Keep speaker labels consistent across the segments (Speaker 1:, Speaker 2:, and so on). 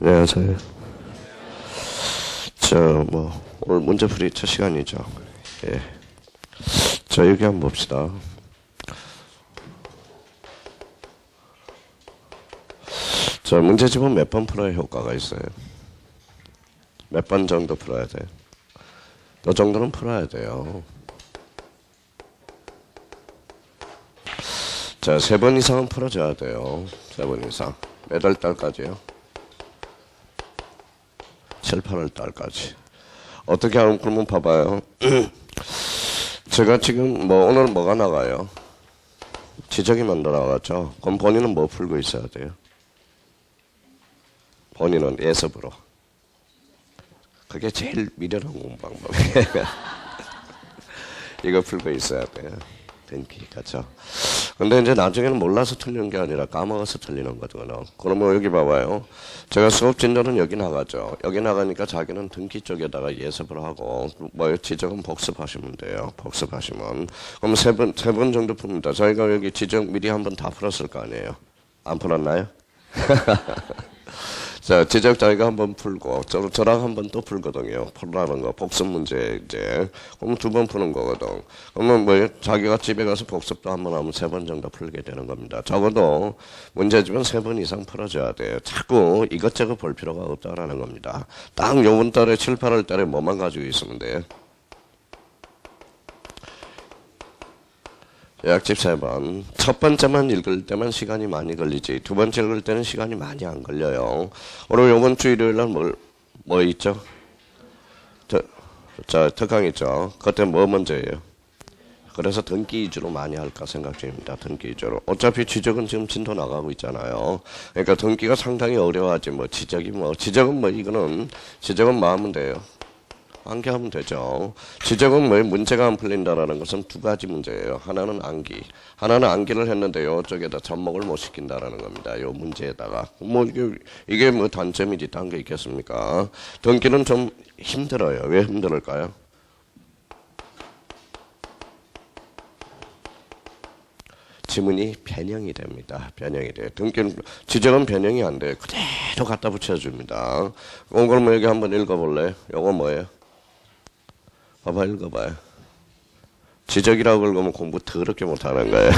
Speaker 1: 안녕하세요. 저, 뭐, 오늘 문제풀이 첫 시간이죠. 예. 자, 여기 한번 봅시다. 자, 문제집은 몇 번 풀어야 효과가 있어요? 몇 번 정도 풀어야 돼? 요 정도는 풀어야 돼요. 자, 세 번 이상은 풀어줘야 돼요. 세 번 이상. 몇월 달까지요? 7, 8월 달까지. 어떻게 하면 그러면 봐봐요. 제가 지금 뭐 오늘 뭐가 나가요? 지적이 먼저 나갔죠. 그럼 본인은 뭐 풀고 있어야 돼요? 본인은 예습으로. 그게 제일 미련한 방법이에요. 이거 풀고 있어야 돼요. 등기, 그죠? 근데 이제 나중에는 몰라서 틀리는 게 아니라 까먹어서 틀리는 거거든요. 그러면 여기 봐봐요. 제가 수업 진도는 여기 나가죠. 여기 나가니까 자기는 등기 쪽에다가 예습을 하고, 뭐, 지적은 복습하시면 돼요. 복습하시면. 그럼 세 번, 세 번 정도 풉니다. 저희가 여기 지적 미리 한번 다 풀었을 거 아니에요. 안 풀었나요? 자, 자기가 한번 풀고, 저, 저랑 한번 또 풀거든요. 풀라는 거, 복습 문제, 이제. 그럼 두 번 푸는 거거든. 그러면 뭐, 자기가 집에 가서 복습도 한번 하면 세 번 정도 풀게 되는 겁니다. 적어도 문제집은 세 번 이상 풀어줘야 돼요. 자꾸 이것저것 볼 필요가 없다라는 겁니다. 딱 요번 달에 7, 8월 달에 뭐만 가지고 있으면 돼요. 약집 세 번. 첫 번째만 읽을 때만 시간이 많이 걸리지. 두 번째 읽을 때는 시간이 많이 안 걸려요. 오늘 요번 주 일요일 날뭐 있죠? 저, 자, 특강 있죠? 그때 뭐 문제예요? 그래서 등기 위주로 많이 할까 생각 중입니다. 등기 위주로. 어차피 지적은 지금 진도 나가고 있잖아요. 그러니까 등기가 상당히 어려워하지 뭐 지적이 뭐 지적은 뭐 이거는 지적은 마음은 돼요. 암기하면 되죠. 지적은 뭐 문제가 안 풀린다라는 것은 두 가지 문제예요. 하나는 암기, 하나는 암기를 했는데 요쪽에다 접목을 못 시킨다라는 겁니다. 요 문제에다가 뭐 이게 이게 뭐 단점이지 딴 게 있겠습니까? 등기는 좀 힘들어요. 왜 힘들을까요? 지문이 변형이 됩니다. 변형이 돼요. 등기는 지적은 변형이 안 돼요. 그대로 갖다 붙여줍니다. 그러면 여기 한번 읽어볼래? 요거 뭐예요? 봐봐 읽어봐요. 지적이라고 읽으면 공부 더럽게 못하는 거예요.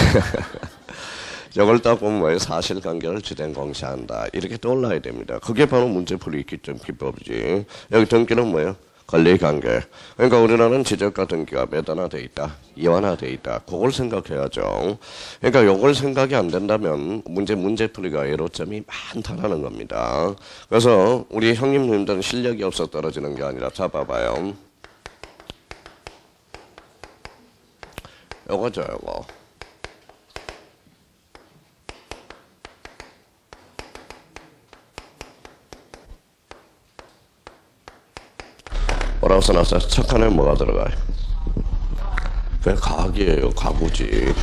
Speaker 1: 이걸 딱 보면 뭐예요? 사실관계를 주된 공시한다. 이렇게 떠올라야 됩니다. 그게 바로 문제풀이 기점 기법이지. 여기 등기는 뭐예요? 권리관계. 그러니까 우리나라는 지적과 등기가 몇 하나 돼 있다. 이완화돼 있다. 그걸 생각해야죠. 그러니까 이걸 생각이 안 된다면 문제 문제풀이가 애로점이 많다라는 겁니다. 그래서 우리 형님 누님들은 실력이 없어 떨어지는 게 아니라 잡아봐요. 요거죠, 요거. 뭐라고 써놨어요? 첫 칸에 뭐가 들어가요? 왜 가학이에요? 가구지.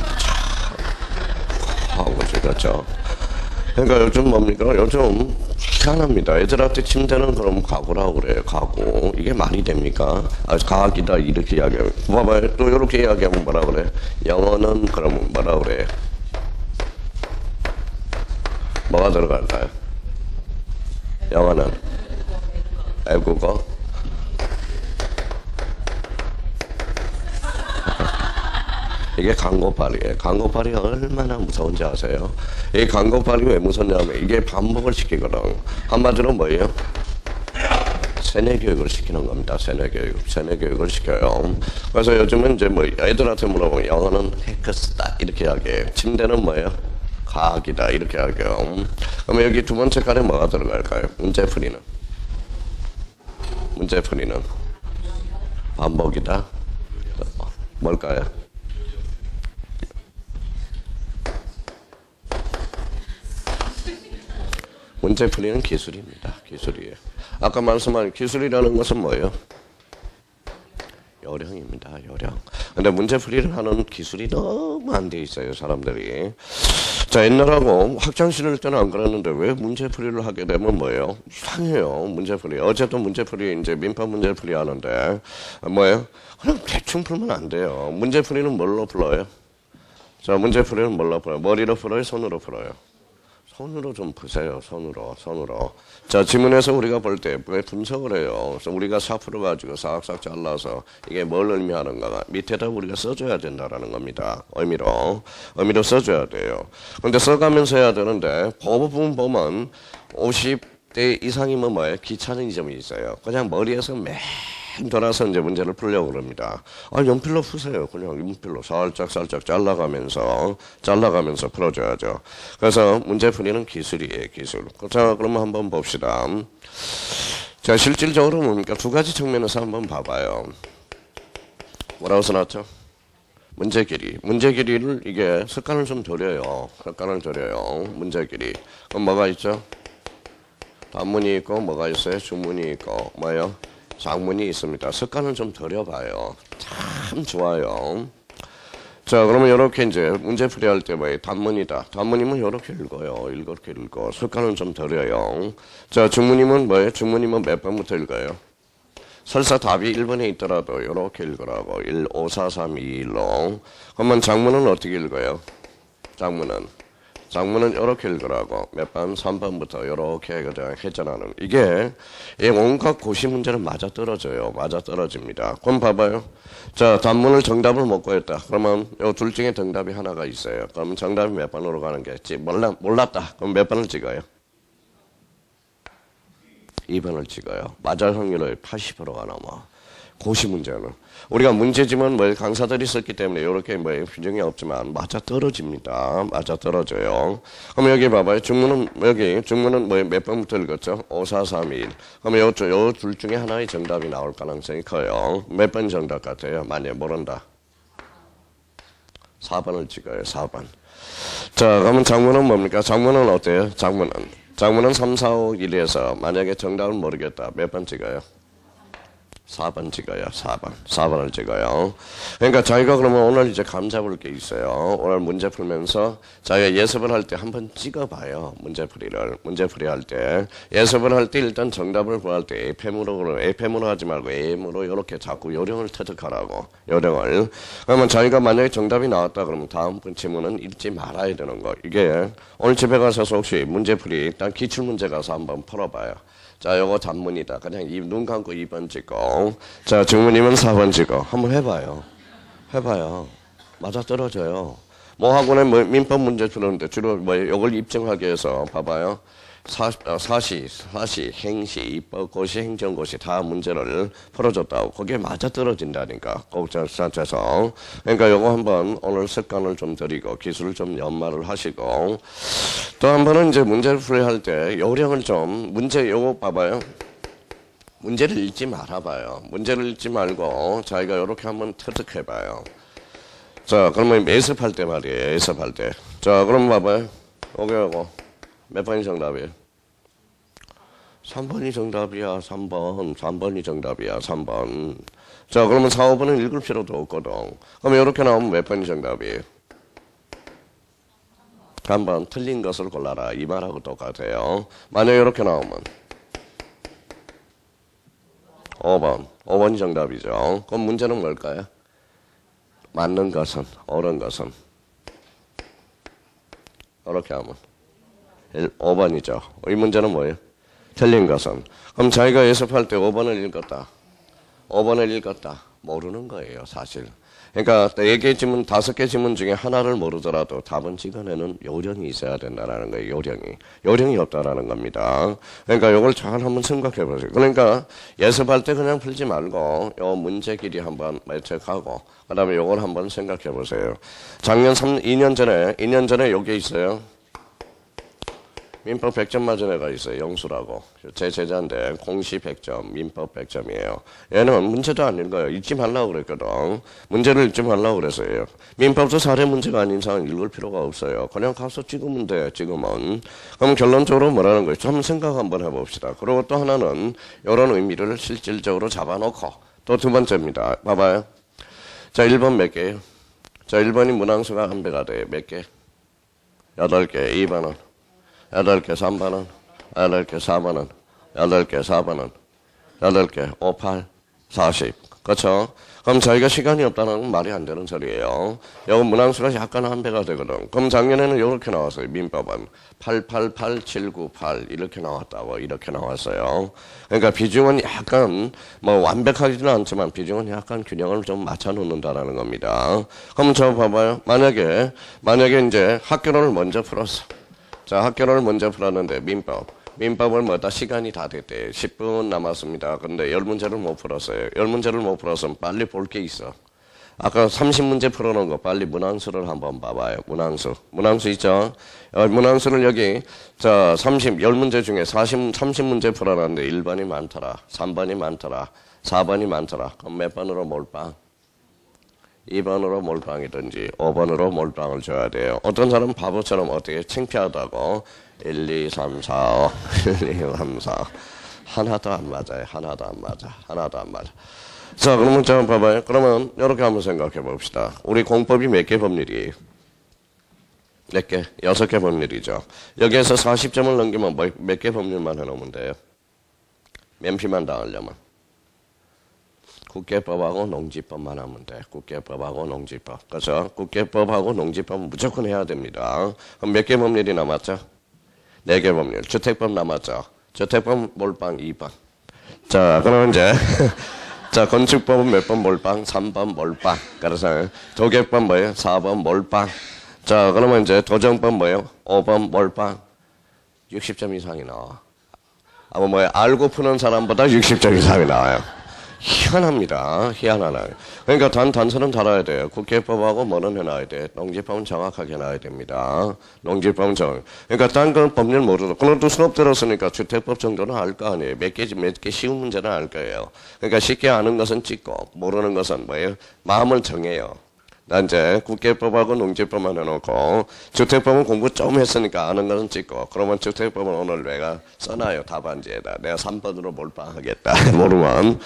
Speaker 1: 가구지, 그렇죠? 그러니까 요즘 뭡니까? 요즘 희한합니다. 애들한테 침대는 그럼 가구라고 그래요. 가구. 이게 말이 됩니까? 아, 과학이다 이렇게 이야기하면. 봐봐요. 또 이렇게 이야기하면 뭐라 그래? 영어는 그럼 뭐라 그래? 뭐가 들어갈까요? 영어는 외국어. 이게 강고팔이에요. 강고팔이 얼마나 무서운지 아세요? 이 강고팔이 왜 무섭냐면 이게 반복을 시키거든. 한마디로 뭐예요? 세뇌 교육을 시키는 겁니다. 세뇌 교육, 세뇌 교육을 시켜요. 그래서 요즘은 이제 뭐 애들한테 물어보면 영어는 헤크스다 이렇게 하게, 침대는 뭐예요? 과학이다 이렇게 하게요. 그러면 여기 두 번째 칸에 뭐가 들어갈까요? 문제 풀이는 문제 풀이는 반복이다. 뭘까요? 문제 풀이는 기술입니다. 기술이에요. 아까 말씀한 기술이라는 것은 뭐예요? 요령입니다. 요령. 근데 문제 풀이를 하는 기술이 너무 안 돼 있어요. 사람들이. 자, 옛날하고 학창 시절 때는 안 그랬는데 왜 문제 풀이를 하게 되면 뭐예요? 이상해요. 문제 풀이. 어쨌든 문제 풀이 이제 민법 문제 풀이 하는데 뭐예요? 그냥 대충 풀면 안 돼요. 문제 풀이는 뭘로 풀어요? 자, 문제 풀이는 뭘로 풀어요? 머리로 풀어요? 손으로 풀어요? 손으로 좀 보세요. 손으로, 손으로. 자, 지문에서 우리가 볼 때 왜 분석을 해요? 그래서 우리가 샤프를 가지고 싹싹 잘라서 이게 뭘 의미하는가 밑에다 우리가 써줘야 된다라는 겁니다. 의미로. 의미로 써줘야 돼요. 근데 써가면서 해야 되는데 법 부분 보면 50대 이상이면 뭐예요? 귀찮은 점이 있어요. 그냥 머리에서 매 돌아서 이제 문제를 풀려고 그럽니다. 아, 연필로 푸세요. 그냥 연필로 살짝 살짝 잘라가면서 잘라가면서 풀어줘야죠. 그래서 문제 풀이는 기술이에요, 기술. 자, 그러면 한번 봅시다. 자, 실질적으로 뭡니까? 두 가지 측면에서 한번 봐봐요. 뭐라고 써놨죠? 문제 길이. 문제 길이를 이게 습관을 좀 들여요. 습관을 들여요. 문제 길이. 그럼 뭐가 있죠? 단문이 있고 뭐가 있어요? 주문이 있고 뭐요? 장문이 있습니다. 습관을 좀 들여봐요. 참 좋아요. 자, 그러면 이렇게 이제 문제 풀이할 때 뭐예요? 단문이다. 단문이면 이렇게 읽어요. 이렇게 읽어. 습관을 좀 들여요. 자, 중문이면 뭐예요? 중문이면 몇 번부터 읽어요? 설사 답이 1번에 있더라도 이렇게 읽으라고. 1, 5, 4, 3, 2, 1로. 그러면 장문은 어떻게 읽어요? 장문은. 장문은 이렇게 읽으라고 몇 번? 3번부터 이렇게 그냥 회전하는 이게 이 온갖 고시 문제는 맞아 떨어져요. 맞아 떨어집니다. 그럼 봐봐요. 자 단문을 정답을 못 구했다. 그러면 요 둘 중에 정답이 하나가 있어요. 그러면 정답이 몇 번으로 가는 게 있지? 몰라, 몰랐다. 그럼 몇 번을 찍어요? 2번을 찍어요. 맞을 확률이 80%가 넘어. 고시 문제는. 우리가 문제지만 뭐 강사들이 썼기 때문에 이렇게 뭐 규정이 없지만 맞아 떨어집니다. 맞아 떨어져요. 그럼 여기 봐봐요. 중문은 여기 중문은 뭐 몇 번부터 읽었죠? 5, 4, 3, 1. 그럼 요둘 중에 하나의 정답이 나올 가능성이 커요. 몇 번 정답 같아요? 만약 모른다. 4번을 찍어요. 4번. 자, 그러면 장문은 뭡니까? 장문은 어때요? 장문은 장문은 3, 4, 5, 1에서 만약에 정답을 모르겠다. 몇 번 찍어요? 4번 찍어요. 4번. 4번을 찍어요. 그러니까 자기가 그러면 오늘 이제 감 잡을 게 있어요. 오늘 문제 풀면서 자기가 예습을 할 때 한번 찍어봐요. 문제풀이를. 문제풀이 할 때. 예습을 할 때 일단 정답을 구할 때 A팸으로, A팸으로 하지 말고 Am으로 이렇게 자꾸 요령을 터득하라고. 요령을. 그러면 자기가 만약에 정답이 나왔다 그러면 다음 질문은 읽지 말아야 되는 거. 이게 오늘 집에 가서 혹시 문제풀이 일단 기출문제 가서 한번 풀어봐요. 자, 요거 단문이다. 그냥 눈 감고 2번 찍고. 자, 증문이면 4번 찍고. 한번 해봐요. 해봐요. 맞아 떨어져요. 뭐 학원에 뭐 민법 문제 주는데 주로 뭐 요걸 입증하기 위해서 봐봐요. 사, 어, 사시, 사시, 행시, 입법, 고시, 행정고시 다 문제를 풀어줬다고. 거기에 맞아 떨어진다니까. 꼭자자서 그러니까 요거 한번 오늘 습관을 좀 들이고 기술을 좀 연마를 하시고 또 한 번은 이제 문제를 풀이할 때 요령을 좀 문제 요거 봐봐요. 문제를 읽지 말아봐요. 문제를 읽지 말고 자기가 이렇게 한번 터득해봐요. 자, 그러면 예습할 때 말이에요. 예습할 때. 자, 그럼 봐봐요. 오케이, 요거. 몇 번이 정답이에요? 3번이 정답이야, 3번. 3번이 정답이야, 3번. 자, 그러면 4, 5번은 읽을 필요도 없거든. 그럼 이렇게 나오면 몇 번이 정답이에요? 한번 틀린 것을 골라라. 이 말하고 똑같아요. 만약 이렇게 나오면 5번. 5번이 정답이죠. 그럼 문제는 뭘까요? 맞는 것은, 옳은 것은. 이렇게 하면. 5번이죠. 이 문제는 뭐예요? 틀린 것은. 그럼 자기가 예습할 때 5번을 읽었다. 5번을 읽었다. 모르는 거예요, 사실. 그러니까 4개 지문, 5개 지문 중에 하나를 모르더라도 답은 찍어내는 요령이 있어야 된다는 거예요, 요령이. 요령이 없다라는 겁니다. 그러니까 이걸 잘 한번 생각해 보세요. 그러니까 예습할 때 그냥 풀지 말고 요 문제 길이 한번 매책하고 그 다음에 요걸 한번 생각해 보세요. 작년 3, 2년 전에, 2년 전에 여기 있어요. 민법 100점 맞은 애가 있어요. 영수라고. 제 제자인데 공시 100점, 민법 100점이에요. 얘는 문제도 안 읽어요. 읽지 말라고 그랬거든. 문제를 읽지 말라고 그랬어요. 민법도 사례 문제가 아닌 이상 읽을 필요가 없어요. 그냥 가서 찍으면 돼. 지금은. 그럼 결론적으로 뭐라는 거예요? 한번 생각 한번 해봅시다. 그리고 또 하나는 이런 의미를 실질적으로 잡아놓고 또 두 번째입니다. 봐봐요. 자, 1번 몇 개예요? 자, 1번이 문항수가 한 배가 돼요. 몇 개? 8개. 2번 은? 8개 3번은, 8개 4번은, 8개 4번은, 8개 5, 8, 40. 그렇죠? 그럼 저희가 시간이 없다는 건 말이 안 되는 소리예요. 여기 문항수가 약간 한 배가 되거든. 그럼 작년에는 이렇게 나왔어요. 민법은 888798 이렇게 나왔다고 이렇게 나왔어요. 그러니까 비중은 약간 뭐 완벽하지는 않지만 비중은 약간 균형을 좀 맞춰 놓는다라는 겁니다. 그럼 저 봐봐요. 만약에 만약에 이제 학교를 먼저 풀었어. 자, 학교를 먼저 풀었는데 민법. 민법을 뭐다 시간이 다 됐대. 10분 남았습니다. 근데 열 문제를 못 풀었어요. 열 문제를 못 풀었으면 빨리 볼 게 있어. 아까 30문제 풀어놓은 거 빨리 문항수를 한번 봐봐요. 문항수. 문항수 있죠? 어, 문항수를 여기 자 30, 10문제 중에 40, 30문제 풀어놨는데 1번이 많더라. 3번이 많더라. 4번이 많더라. 그럼 몇 번으로 몰빵? 2번으로 몰빵이든지 5번으로 몰빵을 줘야 돼요. 어떤 사람은 바보처럼 어떻게 창피하다고 1, 2, 3, 4, 5, 1, 2, 3, 4 하나도 안 맞아요. 하나도 안 맞아. 하나도 안 맞아. 자, 그러면 자 봐봐요. 그러면 이렇게 한번 생각해 봅시다. 우리 공법이 몇 개 법률이? 몇 개? 여섯 개 법률이죠. 여기에서 40점을 넘기면 뭐, 몇개 법률만 해놓으면 돼요? 면피만 당하려면. 국계법하고 농지법만 하면 돼. 국계법하고 농지법. 그래서 국계법하고 농지법은 무조건 해야 됩니다. 그럼 몇 개 법률이 남았죠? 네 개 법률. 주택법 남았죠? 주택법 몰빵 2번. 자, 그러면 이제 자, 건축법은 몇 번 몰빵? 3번 몰빵. 그래서 도계법 뭐예요? 4번 몰빵. 자, 그러면 이제 도정법 뭐예요? 5번 몰빵. 60점 이상이 나와. 아마 뭐예요? 알고 푸는 사람보다 60점 이상이 나와요. 희한합니다. 희한하나. 그러니까 단 단서는 달아야 돼요. 국회법하고 뭐는 해놔야 돼. 농지법은 정확하게 해놔야 됩니다. 농지법은 정. 그러니까 딴 건 법률 모르도. 그래도 수업 들었으니까 주택법 정도는 알 거 아니에요. 몇 개, 몇개 쉬운 문제는 알 거예요. 그러니까 쉽게 아는 것은 찍고 모르는 것은 뭐예요? 마음을 정해요. 난 이제 국계법하고 농지법만 해놓고 주택법은 공부 좀 했으니까 아는 것은 찍고 그러면 주택법은 오늘 내가 써놔요 답안지에다 내가 3번으로 몰빵하겠다 모르면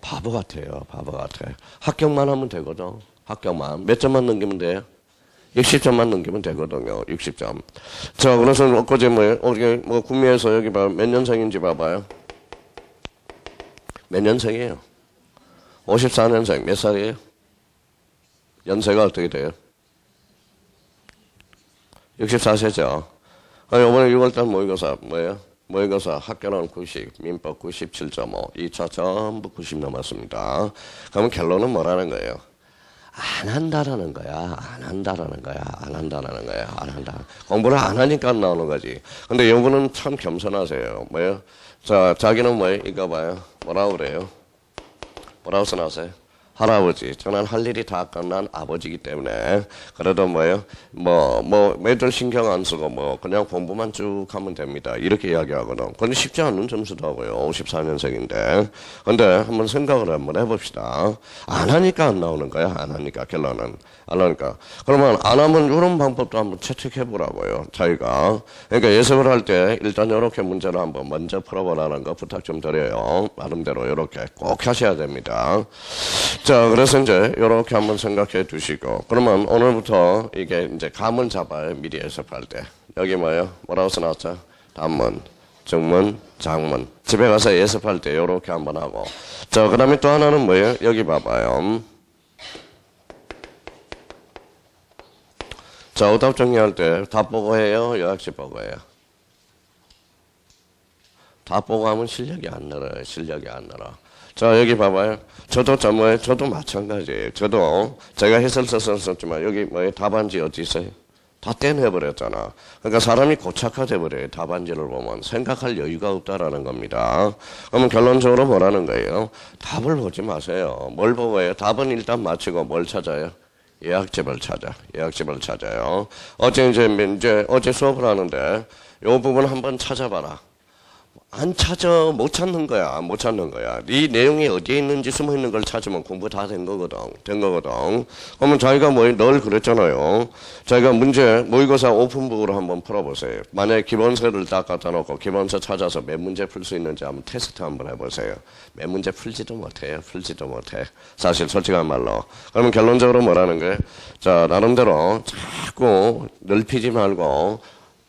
Speaker 1: 바보 같아요. 바보 같아. 합격만 하면 되거든. 합격만. 몇 점만 넘기면 돼요? 60점만 넘기면 되거든요. 60점. 자, 그래서 엊그제 뭐, 어게 뭐, 구미에서 여기 봐. 몇 년생인지 봐봐요. 몇 년생이에요? 54년생. 몇 살이에요? 연세가 어떻게 돼요? 64세죠. 아, 이번에 6월달 모의고사 뭐예요? 모의고사 학교는 90, 민법 97.5, 2차 전부 90 넘었습니다. 그러면 결론은 뭐라는 거예요? 안 한다라는 거야. 안 한다라는 거야. 안 한다라는 거야. 안 한다. 공부를 안 하니까 나오는 거지. 근데 여분은 참 겸손하세요. 뭐예요? 자, 자기는 뭐예요? 이거 봐요. 뭐라고 그래요? 뭐라고 써놨어요? 할아버지. 저는 할 일이 다 끝난 아버지기 때문에 그래도 뭐예요? 뭐, 뭐, 매들 신경 안 쓰고 뭐, 그냥 공부만 쭉 하면 됩니다. 이렇게 이야기하거든. 근데 쉽지 않은 점수더라고요. 54년생인데. 근데 한번 생각을 한번 해봅시다. 안 하니까 안 나오는 거야. 안 하니까 결론은. 안 하니까. 그러면 안 하면 이런 방법도 한번 채택해 보라고요. 저희가. 그러니까 예습을 할 때 일단 이렇게 문제를 한번 먼저 풀어보라는 거 부탁 좀 드려요. 나름대로 이렇게 꼭 하셔야 됩니다. 자, 그래서 이제 이렇게 한번 생각해 두시고 그러면 오늘부터 이게 이제 감을 잡아요. 미리 예습할 때. 여기 뭐예요? 뭐라고 써놨죠? 단문, 중문, 장문. 집에 가서 예습할 때 이렇게 한번 하고. 자, 그 다음에 또 하나는 뭐예요? 여기 봐봐요. 자, 오답 정리할 때다 보고 해요? 요약집 보고 해요? 다 보고 하면 실력이 안 늘어요. 실력이 안 늘어. 자, 여기 봐봐요. 저도 저 뭐예요? 저도 마찬가지예요. 저도 제가 해설서 썼지만 여기 뭐예요? 답안지 어디 있어요? 다 떼내버렸잖아. 그러니까 사람이 고착화돼 버려요. 답안지를 보면 생각할 여유가 없다라는 겁니다. 그러면 결론적으로 뭐라는 거예요? 답을 보지 마세요. 뭘 보고 해요? 답은 일단 맞히고 뭘 찾아요? 예약집을 찾아. 예약집을 찾아요. 어제 이제 이제 어제 수업을 하는데 요 부분 한번 찾아봐라. 안 찾아 못 찾는 거야 못 찾는 거야. 이 내용이 어디에 있는지 숨어 있는 걸 찾으면 공부 다 된 거거든 된 거거든. 그러면 자기가 뭐늘 그랬잖아요. 자기가 문제 모의고사 open book으로 한번 풀어보세요. 만약에 기본서를 딱 갖다 놓고 기본서 찾아서 몇 문제 풀 수 있는지 한번 테스트 한번 해보세요. 몇 문제 풀지도 못해요 풀지도 못해. 사실 솔직한 말로. 그러면 결론적으로 뭐라는 거예요? 자 나름대로 자꾸 넓히지 말고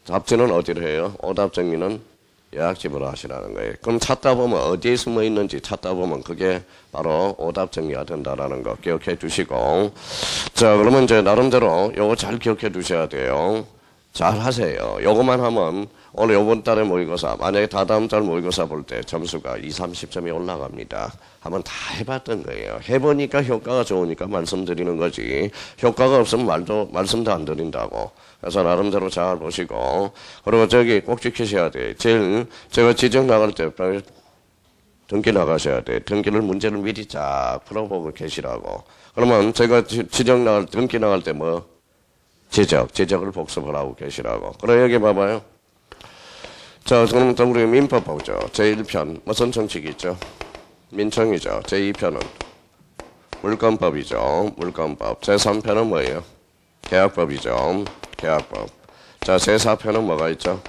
Speaker 1: 답지는 어디로 해요? 오답 정리는 요약집으로 하시라는 거예요. 그럼 찾다 보면 어디에 숨어 있는지 찾다 보면 그게 바로 오답 정리가 된다라는 거 기억해 두시고 자 그러면 이제 나름대로 요거 잘 기억해 두셔야 돼요. 잘 하세요. 요거만 하면 오늘 요번 달에 모의고사 만약에 다다음 달 모의고사 볼 때 점수가 2, 30점이 올라갑니다. 한번 다 해봤던 거예요. 해보니까 효과가 좋으니까 말씀드리는 거지. 효과가 없으면 말도 말씀도 안 드린다고. 그래서 나름대로 잘 보시고 그리고 저기 꼭 지키셔야 돼. 제일 제가 지정 나갈 때 등기 나가셔야 돼. 등기를 문제를 미리 쫙 풀어보고 계시라고. 그러면 제가 지- 지정 나갈 등기 나갈 때 뭐 지적, 지적을 복습을 하고 계시라고. 그럼 여기 봐봐요. 자, 그럼 또 우리 민법 보죠. 제1편 무슨 정칙이 있죠? 민청이죠. 제2편은 물권법이죠. 물권법. 제3편은 뭐예요? 계약법이죠. 계약법. 자, 제4편은 뭐가 있죠?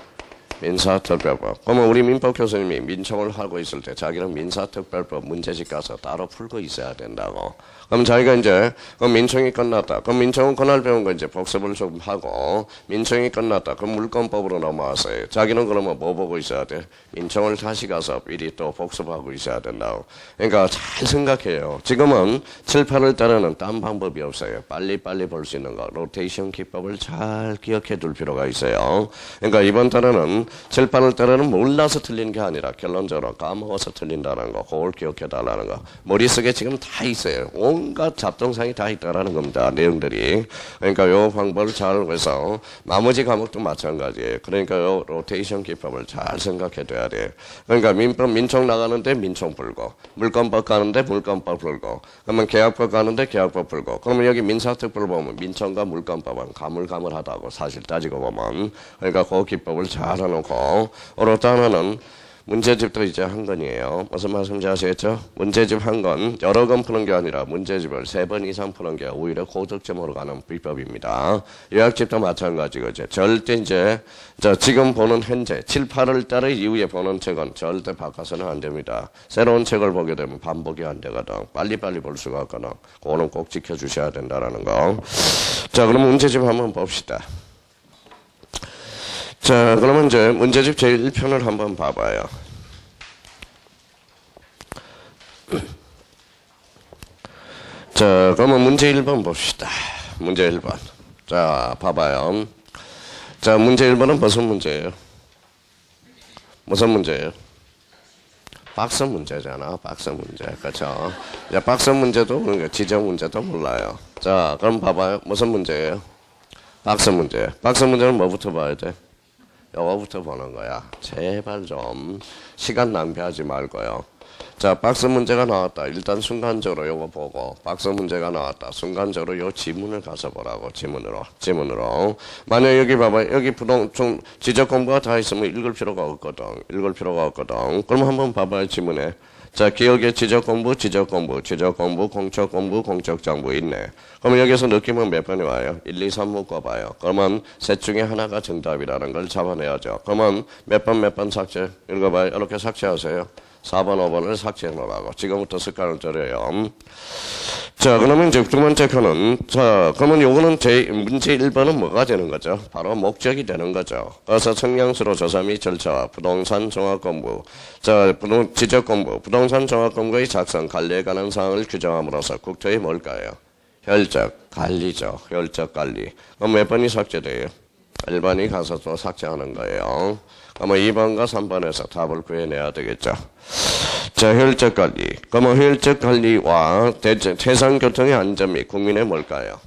Speaker 1: 민사특별법. 그러면 우리 민법 교수님이 민청을 하고 있을 때 자기는 민사특별법 문제집 가서 따로 풀고 있어야 된다고. 그럼 자기가 이제 그럼 민청이 끝났다. 그럼 민청은 그날 배운 거 이제 복습을 좀 하고 민청이 끝났다. 그럼 물권법으로 넘어왔어요. 자기는 그러면 뭐 보고 있어야 돼? 민청을 다시 가서 미리 또 복습하고 있어야 된다고. 그러니까 잘 생각해요. 지금은 7, 8월 달에는 딴 방법이 없어요. 빨리빨리 볼 수 있는 거. 로테이션 기법을 잘 기억해 둘 필요가 있어요. 그러니까 이번 달에는 7, 8월 달에는 몰라서 틀린 게 아니라 결론적으로 까먹어서 틀린다는 거. 그걸 기억해 달라는 거. 머릿속에 지금 다 있어요. 온갖 잡동상이 다 있다라는 겁니다. 내용들이. 그러니까 요 방법을 잘 해서 나머지 과목도 마찬가지예요. 그러니까 요 로테이션 기법을 잘 생각해 둬야 돼요. 그러니까 민법 민청 나가는데 민청 풀고 물권법 가는데 물권법 풀고 그러면 계약법 가는데 계약법 풀고 그러면 여기 민사특별 보면 민청과 물권법은 가물가물하다고 사실 따지고 보면 그러니까 그 기법을 잘 해놓고 또 하나는 문제집도 이제 한 건이에요. 무슨 말씀인지 아시겠죠? 문제집 한건 여러 건 푸는 게 아니라 문제집을 세 번 이상 푸는 게 오히려 고득점으로 가는 비법입니다. 요약집도 마찬가지고 이제 절대 이제 자 지금 보는 현재 7, 8월 달에 이후에 보는 책은 절대 바꿔서는 안 됩니다. 새로운 책을 보게 되면 반복이 안 되거든. 빨리빨리 볼 수가 없거든. 그거는 꼭 지켜주셔야 된다는 거. 자 그럼 문제집 한번 봅시다. 자, 그러면 이제 문제집 제1편을 한번 봐봐요. 자, 그러면 문제 1번 봅시다. 문제 1번. 자, 봐봐요. 자, 문제 1번은 무슨 문제예요? 무슨 문제예요? 박스 문제잖아. 박스 문제. 그렇죠? 자, 박스 문제도 그러니까 지정 문제도 몰라요. 자, 그럼 봐봐요. 무슨 문제예요? 박스 문제. 박스 문제는 뭐부터 봐야 돼? 요거부터 보는 거야. 제발 좀 시간 낭비하지 말고요. 자, 박스 문제가 나왔다. 일단 순간적으로 요거 보고 박스 문제가 나왔다. 순간적으로 요 지문을 가서 보라고 지문으로 지문으로. 만약 여기 봐봐 여기 부동 좀 지적 공부가 다 있으면 읽을 필요가 없거든. 읽을 필요가 없거든. 그럼 한번 봐봐요 지문에. 자, 기억의 지적 공부, 지적 공부, 지적 공부, 공적 공부, 공적 정부 있네. 그러면 여기서 느낌은 몇 번이 와요? 1, 2, 3 묶어봐요. 그러면 셋 중에 하나가 정답이라는 걸 잡아내야죠. 그러면 몇 번 몇 번 삭제? 읽어봐요. 이렇게 삭제하세요. 4번, 5번을 삭제해 놓으라고. 지금부터 습관을 들여요. 자, 그러면 이제 두 번째 거는, 자, 그러면 요거는 제, 문제 1번은 뭐가 되는 거죠? 바로 목적이 되는 거죠. 그래서 청량수로 조사 및 절차와 부동산 종합 공부, 자, 부동, 지적 공부, 부동산 종합 공부의 작성, 관리에 관한 사항을 규정함으로써 국토의 뭘까요? 혈적, 관리죠. 혈적 관리. 그럼 몇 번이 삭제돼요? 1번이 가서 또 삭제하는 거예요. 그러면 2번과 3번에서 답을 구해내야 되겠죠. 자, 혈적 관리. 그러면 혈적 관리와 대체 재산교통의 안전 및 국민의 뭘까요?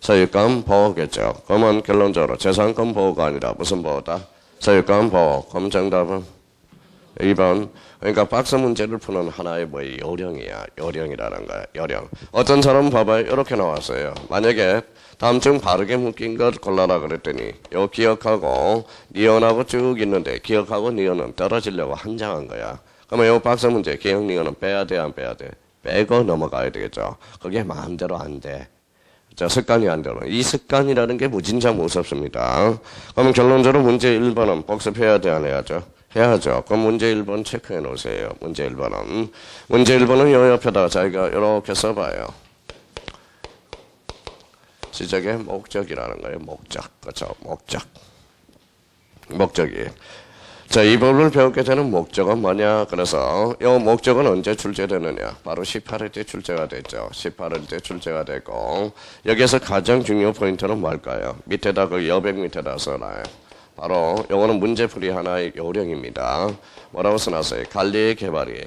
Speaker 1: 소유권 보호겠죠. 그러면 결론적으로 재산권 보호가 아니라 무슨 보호다? 소유권 보호. 그럼 정답은 2번. 그러니까 박스 문제를 푸는 하나의 뭐 요령이야. 요령이라는 거야. 요령. 어떤 사람 봐봐요. 이렇게 나왔어요. 만약에 다음 중 바르게 묶인 것 골라라 그랬더니 요 기억하고 니언하고 쭉 있는데 기억하고 니언은 떨어지려고 한 장 한 거야. 그러면 요 박스 문제 기억 니언은 빼야 돼 안 빼야 돼? 빼고 넘어가야 되겠죠. 그게 마음대로 안 돼. 자, 습관이 안 되는. 이 습관이라는 게 무진장 무섭습니다. 그러면 결론적으로 문제 1번은 복습해야 돼, 안 해야죠? 해야죠. 그럼 문제 1번 체크해 놓으세요. 문제 1번은. 문제 1번은 요 옆에다가 자기가 이렇게 써봐요. 시작의 목적이라는 거예요. 목적. 그렇죠. 목적. 목적이. 자, 이 법을 배우게 되는 목적은 뭐냐? 그래서 이 목적은 언제 출제되느냐? 바로 18일 때 출제가 됐죠. 18일 때 출제가 됐고 여기에서 가장 중요 포인트는 뭘까요? 밑에다 그 여백 밑에다 써놔요. 바로 요거는 문제풀이 하나의 요령입니다. 뭐라고 써놨어요? 관리의 개발이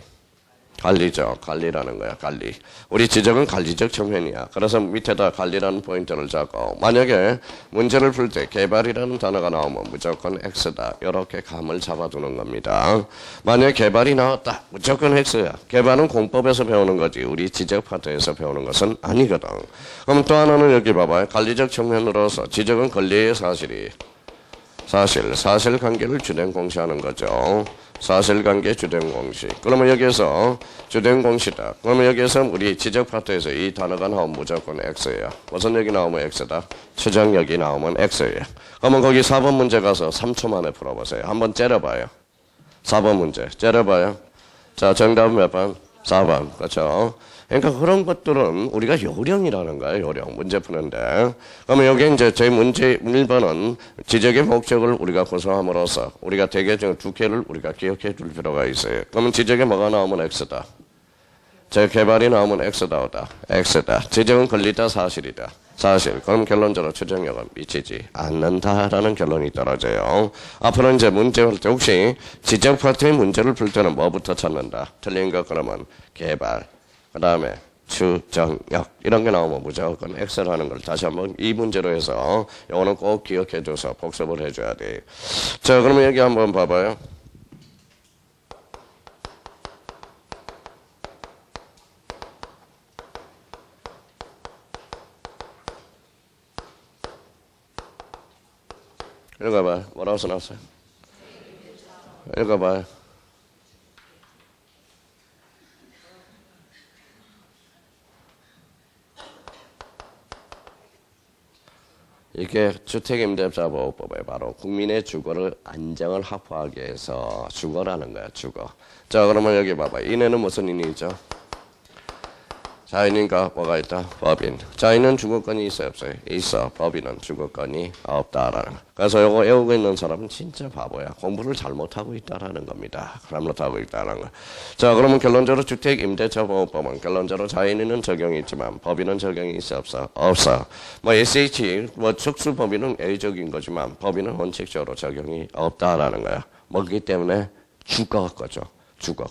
Speaker 1: 관리죠. 관리라는 거야. 관리. 우리 지적은 관리적 측면이야. 그래서 밑에다 관리라는 포인트를 잡고 만약에 문제를 풀 때 개발이라는 단어가 나오면 무조건 X다. 이렇게 감을 잡아두는 겁니다. 만약에 개발이 나왔다. 무조건 X야. 개발은 공법에서 배우는 거지. 우리 지적 파트에서 배우는 것은 아니거든. 그럼 또 하나는 여기 봐봐요. 관리적 청년으로서 지적은 권리의 사실이 사실, 사실관계를 주된 공시하는 거죠. 사실관계 주된 공시. 그러면 여기에서 주된 공시다. 그러면 여기에서 우리 지적 파트에서 이 단어가 나오면 무조건 X예요. 무슨 여기 나오면 X다? 추정력이 나오면 X예요. 그러면 거기 4번 문제 가서 3초 만에 풀어보세요. 한번 째려봐요. 4번 문제. 째려봐요. 자, 정답은 몇 번? 4번. 그렇죠? 그러니까 그런 것들은 우리가 요령이라는 거예요, 요령. 문제 푸는데. 그러면 여기 이제 제 문제 1번은 지적의 목적을 우리가 구성함으로써 우리가 대개 두 개를 우리가 기억해 둘 필요가 있어요. 그러면 지적에 뭐가 나오면 X다. 제 개발이 나오면 X다, 오다. X다. 지적은 권리다, 사실이다. 사실. 그럼 결론적으로 추정력은 미치지 않는다라는 결론이 떨어져요. 앞으로 이제 문제 풀때 혹시 지적 파트의 문제를 풀 때는 뭐부터 찾는다? 틀린 거 그러면 개발. 그 다음에 추정력 이런 게 나오면 무조건 엑셀 하는 걸 다시 한번 이 문제로 해서 이거는 꼭 기억해 줘서 복습을 해줘야 돼. 자 그러면 여기 한번 봐봐요. 읽어봐요. 뭐라고 써놨어요? 읽어봐요. 이게 주택임대차보호법에 바로 국민의 주거를 안정을 확보하기 위해서 주거라는 거야 주거. 자 그러면 여기 봐봐. 이내는 무슨 인이죠? 자인인가 뭐가 있다? 법인. 자인은 주거권이 있어요 없어요? 있어. 법인은 주거권이 없다라는 거. 그래서 이거 외우고 있는 사람은 진짜 바보야. 공부를 잘못하고 있다라는 겁니다. 잘못하고 있다는 거. 자 그러면 결론적으로 주택 임대차 보호법은 결론적으로 자인은 적용이 있지만 법인은 적용이 있어 없어? 없어. 뭐 SH 뭐 특수 법인은 A적인 거지만 법인은 원칙적으로 적용이 없다라는 거야. 뭐기 때문에 주거 거죠. 주거.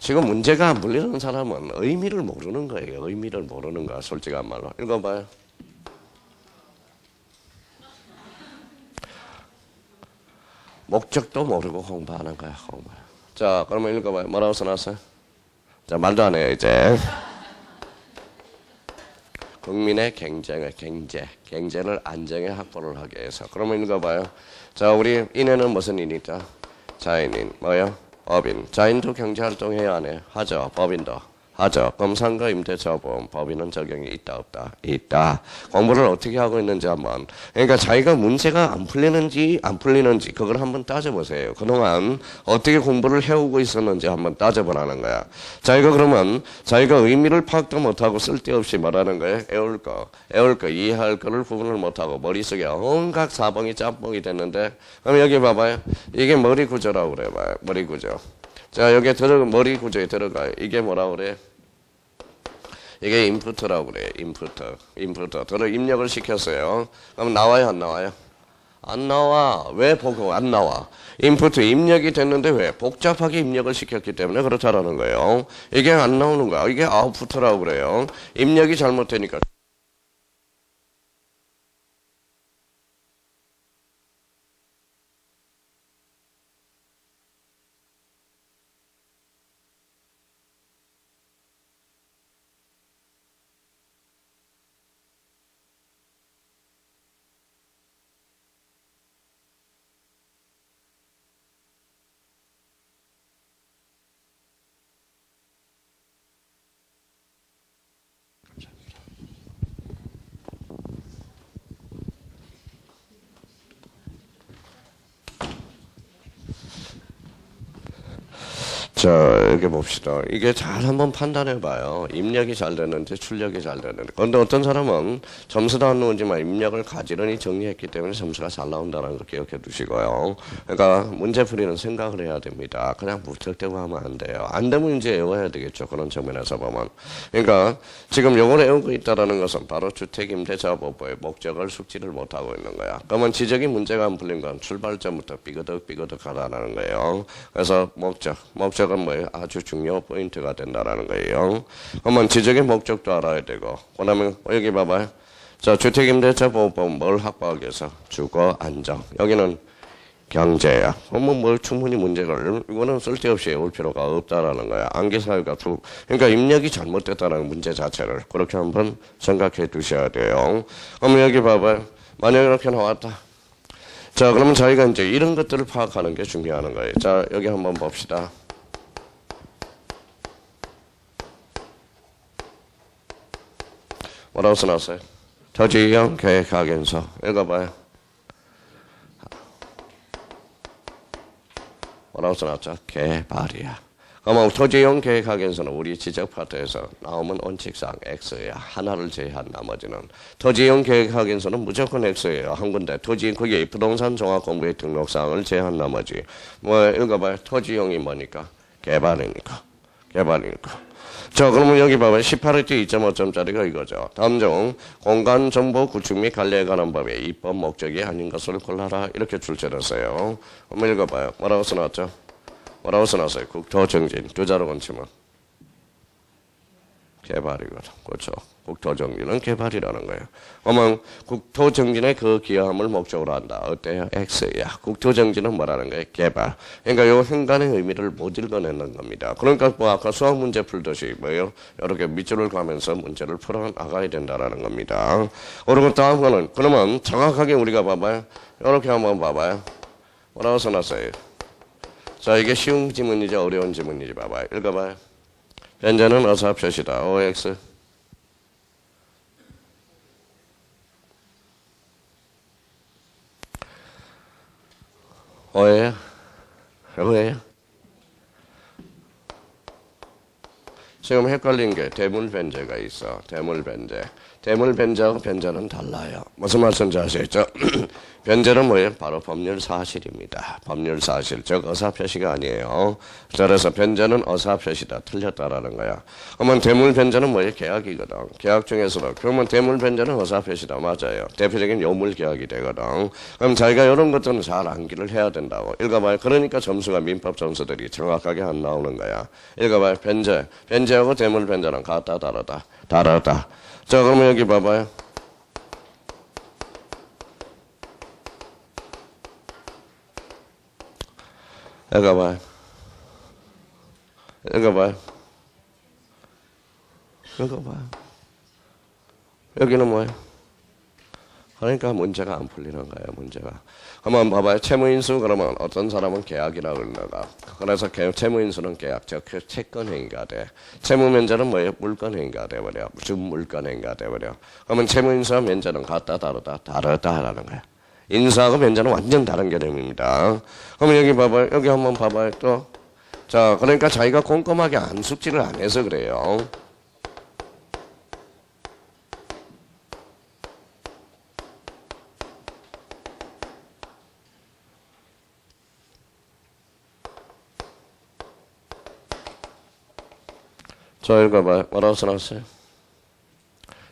Speaker 1: 지금 문제가 안 풀리는 사람은 의미를 모르는 거예요. 의미를 모르는 거야. 솔직한 말로. 읽어봐요. 목적도 모르고 공부하는 거야. 공부. 자, 그러면 읽어봐요. 뭐라고 써놨어요? 자, 말도 안 해요, 이제. 국민의 경쟁을 경제, 경제를 안정에 확보를 하기 위해서. 그러면 읽어봐요. 자, 우리 인해는 무슨 인이다? 자인인, 뭐요? 법인. 자인도 경제활동 해야 안 해? 하죠. 법인도. 하죠. 검상과 임대차 보험 법인은 적용이 있다 없다 있다. 공부를 어떻게 하고 있는지 한번. 그러니까 자기가 문제가 안 풀리는지 안 풀리는지 그걸 한번 따져보세요. 그동안 어떻게 공부를 해오고 있었는지 한번 따져보라는 거야. 자기가 그러면 자기가 의미를 파악도 못하고 쓸데없이 말하는 거예요. 애울 거, 애울 거, 이해할 거를 구분을 못하고 머릿속에 온갖 사봉이 짬뽕이 됐는데 그럼 여기 봐봐요. 이게 머리 구조라고 그래 봐요. 머리 구조. 자, 여기에 들어가, 머리 구조에 들어가요. 이게 뭐라고 그래? 이게 인풋라고 그래. 인풋. 인풋. 들어 입력을 시켰어요. 그럼 나와요, 안 나와요? 안 나와. 왜 보고 안 나와? 인풋 입력이 됐는데 왜? 복잡하게 입력을 시켰기 때문에 그렇다라는 거예요. 이게 안 나오는 거야. 이게 아웃풋라고 그래요. 입력이 잘못되니까. 자, 여기 봅시다. 이게 잘 한번 판단해 봐요. 입력이 잘 되는지 출력이 잘 되는지. 그런데 어떤 사람은 점수도 안 나오지만 입력을 가지런히 정리했기 때문에 점수가 잘 나온다는 걸 기억해 두시고요. 그러니까 문제 풀이는 생각을 해야 됩니다. 그냥 무턱대고 하면 안 돼요. 안 되면 이제 외워야 되겠죠. 그런 측면에서 보면. 그러니까 지금 요걸 외우고 있다는 것은 바로 주택임대차보호의 목적을 숙지를 못하고 있는 거야. 그러면 지적인 문제가 안 풀린 건 출발점부터 삐그덕 삐그덕 하다는 거예요. 그래서 목적, 목적 목적은 뭐예요? 아주 중요 포인트가 된다라는 거예요. 그러면 지적인 목적도 알아야 되고, 그 다음에 여기 봐봐요. 자, 주택임대차 보호법 뭘 확보하기 위해서 주거 안정. 여기는 경제야. 그러면 뭘 충분히 문제를 이거는 쓸데없이 외울 필요가 없다라는 거야. 안개사유가 두. 그러니까 입력이 잘못됐다는 문제 자체를 그렇게 한번 생각해 두셔야 돼요. 그러면 여기 봐봐요. 만약 이렇게 나왔다. 자, 그러면 저희가 이제 이런 것들을 파악하는 게 중요한 거예요. 자, 여기 한번 봅시다. 뭐라고 써놨어요? 토지형 계획학연서 읽어봐요. 뭐라고 써놨죠? 개발이야. 그러면 토지형 계획학연서는 우리 지적 파트에서 나오면 원칙상 X야. 하나를 제외한 나머지는. 토지형 계획학연서는 무조건 X예요. 한 군데. 토지, 그게 부동산 종합공부의 등록사항을 제외한 나머지. 뭐 읽어봐요. 토지형이 뭐니까? 개발이니까. 개발이니까. 자, 그러면 여기 봐봐요. 18회 2.5점짜리가 이거죠. 다음 중 공간 정보 구축 및 관리에 관한 법의 입법 목적이 아닌 것을 골라라. 이렇게 출제됐어요. 한번 읽어봐요. 뭐라고 써놨죠? 뭐라고 써놨어요? 국토정진. 두 자로 건치면. 개발이거든. 그렇죠. 국토정진은 개발이라는 거예요. 그러면 국토정진의 그 기여함을 목적으로 한다. 어때요? X야. 국토정진은 뭐라는 거예요? 개발. 그러니까 요 행간의 의미를 못 읽어내는 겁니다. 그러니까 뭐 아까 수학 문제 풀듯이 뭐예요? 이렇게 밑줄을 가면서 문제를 풀어 나가야 된다라는 겁니다. 그리고 다음 거는 그러면 정확하게 우리가 봐봐요. 이렇게 한번 봐봐요. 뭐라고 써놨어요? 자, 이게 쉬운 지문이지 어려운 지문이지 봐봐요. 읽어봐요. 현재는 어사 표시다. OX. 오예요? 오예요? 지금 헷갈린 게 대물 변제가 있어. 대물 변제. 대물 변제하고 변제는 달라요. 무슨 말씀인지 아시겠죠? 변제는 뭐예요? 바로 법률 사실입니다. 법률 사실. 즉 의사 표시가 아니에요. 그래서 변제는 의사 표시다. 틀렸다라는 거야. 그러면 대물 변제는 뭐예요? 계약이거든. 계약 중에서도 그러면 대물 변제는 의사 표시다. 맞아요. 대표적인 요물 계약이 되거든. 그럼 자기가 이런 것들은 잘 암기를 해야 된다고. 읽어봐요. 그러니까 점수가 민법 점수들이 정확하게 안 나오는 거야. 읽어봐요. 변제. 변제하고 대물 변제는 같다 다르다. 다르다. 자 그러면 여기 봐봐요. 읽어봐요. 읽어봐요. 읽어봐요. 여기는 뭐예요? 그러니까 문제가 안 풀리는 거예요, 문제가. 한번 봐봐요. 채무인수 그러면 어떤 사람은 계약이라고 그러가. 그래서 채무인수는 계약, 즉 채권행위가 돼. 채무면제는 뭐예요? 물건행위가 돼버려. 무슨 물건행위가 돼버려. 그러면 채무인수와 면제는 같다 다르다 다르다라는 거야. 인사하고 변제는 완전 다른 개념입니다. 그러면 여기 봐봐요. 여기 한번 봐봐요. 또. 자, 그러니까 자기가 꼼꼼하게 안 숙지를 안 해서 그래요. 자, 읽어봐요. 뭐라고 써놨어요?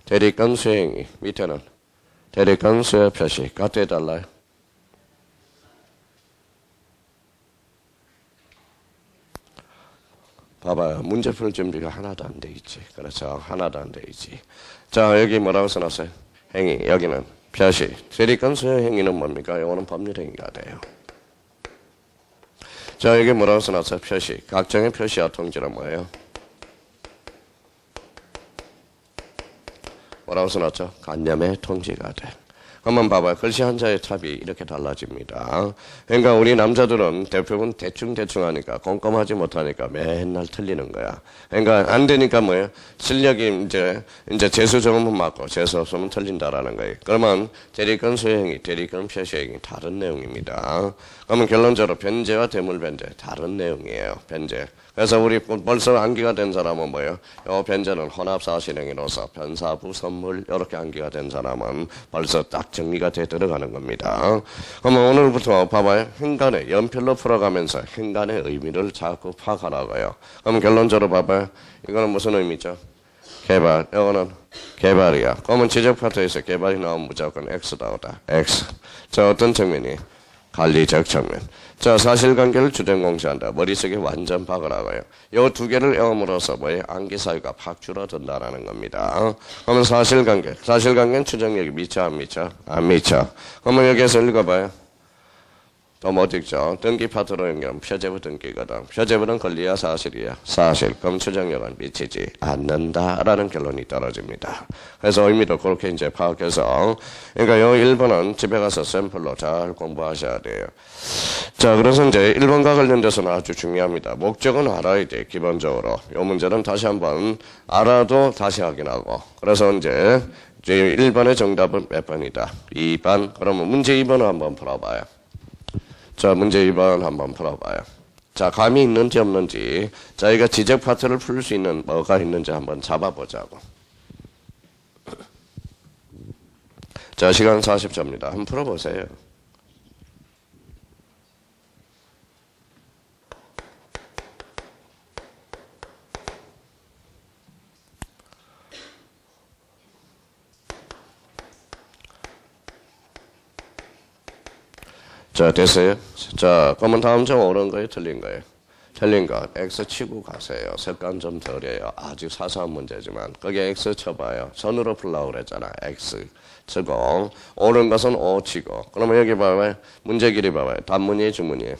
Speaker 1: 대리권 수행이 밑에는 표시 갖다 해달라요. 봐봐요. 문제 풀 준비가 하나도 안 돼 있지. 그렇죠. 하나도 안 돼 있지. 자, 여기 뭐라고 써놨어요? 행위. 여기는 표시. 대립관 수의 행위는 뭡니까? 이거는 법률 행위가 돼요. 자, 여기 뭐라고 써놨어요? 표시. 각종의 표시와 통지는 뭐예요? 뭐라고 써놨죠? 간념의 통지가 돼. 한번 봐봐요. 글씨 한자의 탑이 이렇게 달라집니다. 그러니까 우리 남자들은 대표분 대충대충 하니까 꼼꼼하지 못하니까 맨날 틀리는 거야. 그러니까 안 되니까 뭐예요? 실력이 이제 이제 재수 좋으면 맞고 재수 없으면 틀린다라는 거예요. 그러면 대리권 수행이 대리권 표시행이 다른 내용입니다. 그러면 결론적으로 변제와 대물 변제 다른 내용이에요. 변제. 그래서 우리 벌써 암기가 된 사람은 뭐예요? 요 변제는 혼합사실행위로서 변사부 선물 이렇게 암기가 된 사람은 벌써 딱 정리가 돼 들어가는 겁니다. 그러면 오늘부터 봐봐요. 행간의 연필로 풀어가면서 행간의 의미를 자꾸 파악하라고요. 그럼 결론적으로 봐봐요. 이거는 무슨 의미죠? 개발. 이거는 개발이야. 그러면 지적 파트에서 개발이 나오면 무조건 X 나오다. X. 자 어떤 측면이? 관리적 측면. 자, 사실관계를 주된 공시한다. 머릿속에 완전 박으라고요. 요 두 개를 외움으로써 뭐예요? 암기 사유가 팍 줄어든다라는 겁니다. 그러면 사실관계. 사실관계는 추정력이 미쳐, 안 미쳐? 안 미쳐. 그러면 여기에서 읽어봐요. 읽죠. 등기 파트로 연결하면 표제부 등기거든. 표제부는 권리야 사실이야. 사실. 그럼 추정력은 미치지 않는다라는 결론이 떨어집니다. 그래서 의미도 그렇게 이제 파악해서 그러니까 요 1번은 집에 가서 샘플로 잘 공부하셔야 돼요. 자, 그래서 이제 1번과 관련돼서는 아주 중요합니다. 목적은 알아야 돼, 기본적으로. 요 문제는 다시 한번 알아도 다시 확인하고. 그래서 이제 1번의 정답은 몇 번이다? 2번. 그러면 문제 2번을 한번 풀어봐요. 자, 문제 2번 한번 풀어봐요. 자, 감이 있는지 없는지, 저희가 지적 파트를 풀 수 있는 뭐가 있는지 한번 잡아보자고. 자, 시간 40초입니다. 한번 풀어보세요. 자, 됐어요? 자, 그러면 다음 점 옳은 거예요? 틀린 거예요? 틀린 거. X 치고 가세요. 색감 좀 덜해요. 아주 사소한 문제지만. 거기에 X 쳐봐요. 선으로 풀라고 그랬잖아. X 치고. 옳은 것은 O 치고. 그러면 여기 봐봐요. 문제 길이 봐봐요. 단문이 주문이.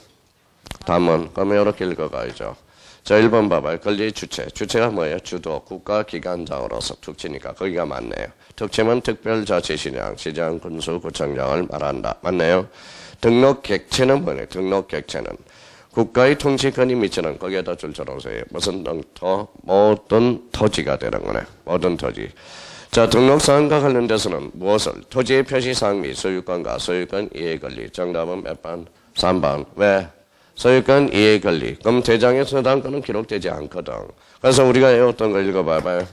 Speaker 1: 단문. 그러면 이렇게 읽어가야죠. 자, 1번 봐봐요. 권리 주체. 주체가 뭐예요? 주도, 국가, 기관장으로서 특치니까 거기가 맞네요. 특치면 특별자치시장, 시장, 군수, 구청장을 말한다. 맞네요? 등록 객체는 뭐냐? 등록 객체는 국가의 통치권이 미치는 거기에다 줄쳐놓으세요. 무슨 터 모든 토지가 되는 거네. 모든 토지. 자 등록사항과 관련돼서는 무엇을 토지의 표시사항 및 소유권과 소유권 이해권리 정답은 몇 번? 3번. 왜? 소유권 이해권리. 그럼 서당 거는 기록되지 않거든. 그래서 우리가 어떤 걸 읽어봐봐요.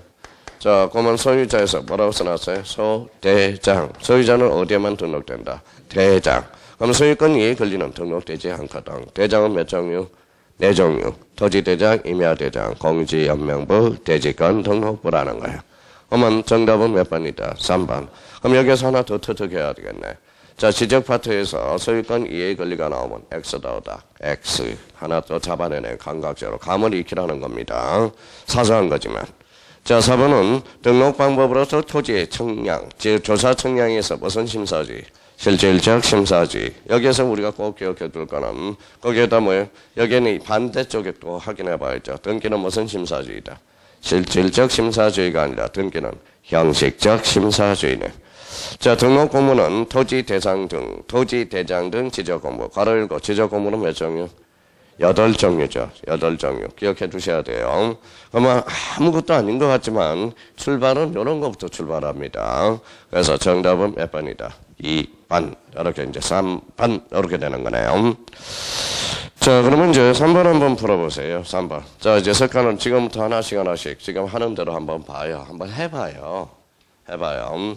Speaker 1: 자, 그러면 소유자에서 뭐라고 써놨어요? 소대장. 소유자는 어디에만 등록된다? 대장. 그럼 소유권 이해 권리는 등록되지 않거든. 대장은 몇 종류? 네 종류. 토지대장, 임야대장, 공지연명부, 대지권 등록부라는 거예요. 그러면 정답은 몇 번이다? 3번. 그럼 여기서 하나 더 터득해야 되겠네. 자, 지적 파트에서 소유권 이해 권리가 나오면 X 나오다. X. 하나 더 잡아내네. 감각적으로. 감을 익히라는 겁니다. 사소한 거지만. 자, 4번은 등록 방법으로서 토지의 청량, 즉 조사 청량에서 무슨 심사지? 실질적 심사지. 여기에서 우리가 꼭 기억해 둘 거는 거기에다 뭐예요? 여기는 반대쪽에 또 확인해 봐야죠. 등기는 무슨 심사주의다? 실질적 심사주의가 아니라 등기는 형식적 심사주의네. 자, 등록 공무는 토지 대상 등, 토지 대장 등 지적 공무. 가로 읽고 지적 공무는 몇 종류? 여덟 종류죠. 여덟 종류. 기억해 두셔야 돼요. 그러면 아무것도 아닌 것 같지만 출발은 이런 것부터 출발합니다. 그래서 정답은 몇 번이다? 2 번. 이렇게 이제 3번. 이렇게 되는 거네요. 자, 그러면 이제 3번 한번 풀어보세요. 3번. 자, 이제 색깔은 지금부터 하나씩 하나씩 지금 하는 대로 한번 봐요. 한번 해봐요. 해봐요.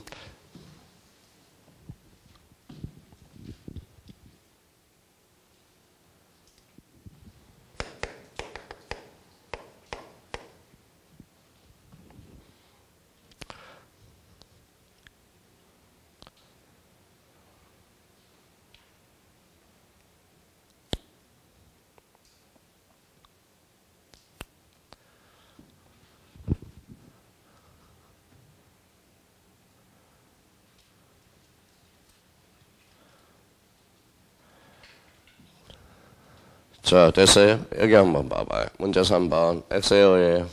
Speaker 1: 자, 됐어요? 여기 한번 봐봐요. 문제 3번. X에어예요.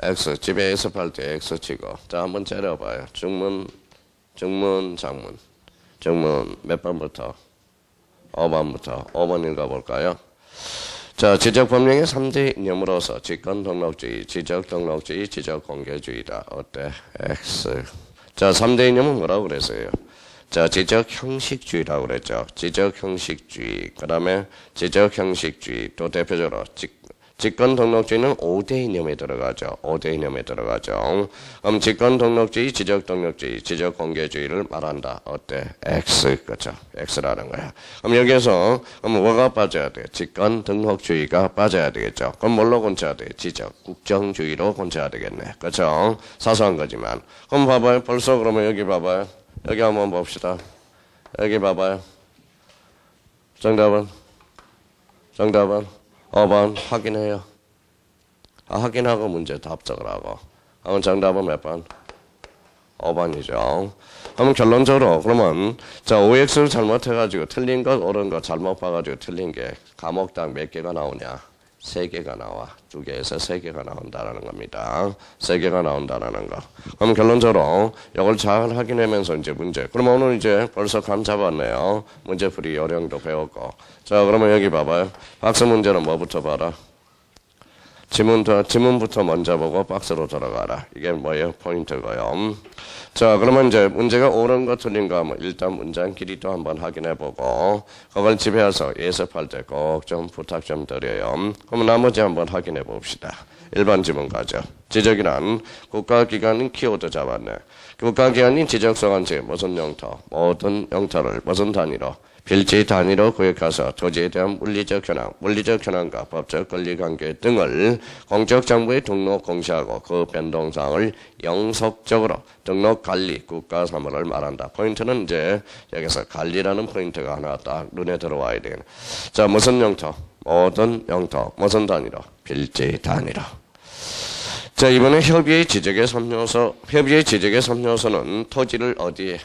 Speaker 1: X. 집에 X팔 때 X 치고. 자, 한번 재려봐요. 중문, 중문, 장문. 정문 몇 번부터? 5번부터 5번 읽어볼까요? 자, 지적 법령의 3대 이념으로서 직권 등록주의, 지적 등록주의, 지적 공개주의다. 어때? X. 자, 3대 이념은 뭐라고 그랬어요? 자, 지적 형식주의라고 그랬죠. 지적 형식주의. 그 다음에 지적 형식주의. 또 대표적으로 직 직권 등록주의는 5대 이념에 들어가죠. 5대 이념에 들어가죠. 그럼 직권 등록주의, 지적 등록주의, 지적 공개주의를 말한다. 어때? X. 그렇죠. X라는 거야. 그럼 여기에서 그럼 뭐가 빠져야 돼? 직권 등록주의가 빠져야 되겠죠. 그럼 뭘로 고쳐야 돼? 지적 국정주의로 고쳐야 되겠네. 그렇죠? 사소한 거지만. 그럼 봐봐요. 벌써 그러면 여기 봐봐요. 여기 한번 봅시다. 여기 봐봐요. 정답은? 정답은? 5번 확인해요. 아, 확인하고 문제 답 적으라고. 그러면 정답은 몇 번? 5번이죠. 그러면 결론적으로 그러면 자 OX를 잘못해가지고 틀린 것 옳은 것 잘못 봐가지고 틀린 게 과목당 몇 개가 나오냐? 세 개가 나와. 두 개에서 세 개가 나온다라는 겁니다. 세 개가 나온다라는 거. 그럼 결론적으로 이걸 잘 확인하면서 이제 문제. 그러면 오늘 이제 벌써 감 잡았네요. 문제풀이 요령도 배웠고. 자, 그러면 여기 봐봐요. 박스 문제는 뭐부터 봐라? 지문부터, 지문부터 먼저 보고 박스로 들어가라. 이게 뭐예요? 포인트고요. 자, 그러면 이제 문제가 옳은 거 틀린 거 하면 일단 문장 길이도 한번 확인해 보고, 그걸 집에 와서 예습할 때 꼭 좀 부탁 좀 드려요. 그러면 나머지 한번 확인해 봅시다. 1번 지문 가죠. 지적이란 국가기관인 키워드 잡았네. 국가기관인 지적성한지 무슨 영토, 모든 영토를 무슨 단위로 필지 단위로 구역해서 토지에 대한 물리적 현황, 물리적 현황과 법적 권리 관계 등을 공적 정부에 등록 공시하고 그 변동사항을 영속적으로 등록 관리 국가 사무를 말한다. 포인트는 이제 여기서 관리라는 포인트가 하나 딱 눈에 들어와야 되는. 자 무슨 영토? 모든 영토 무슨 단위로? 필지 단위로. 자 이번에 협의의 지적의 3요소 협의의 지적의 3요소는 토지를 어디에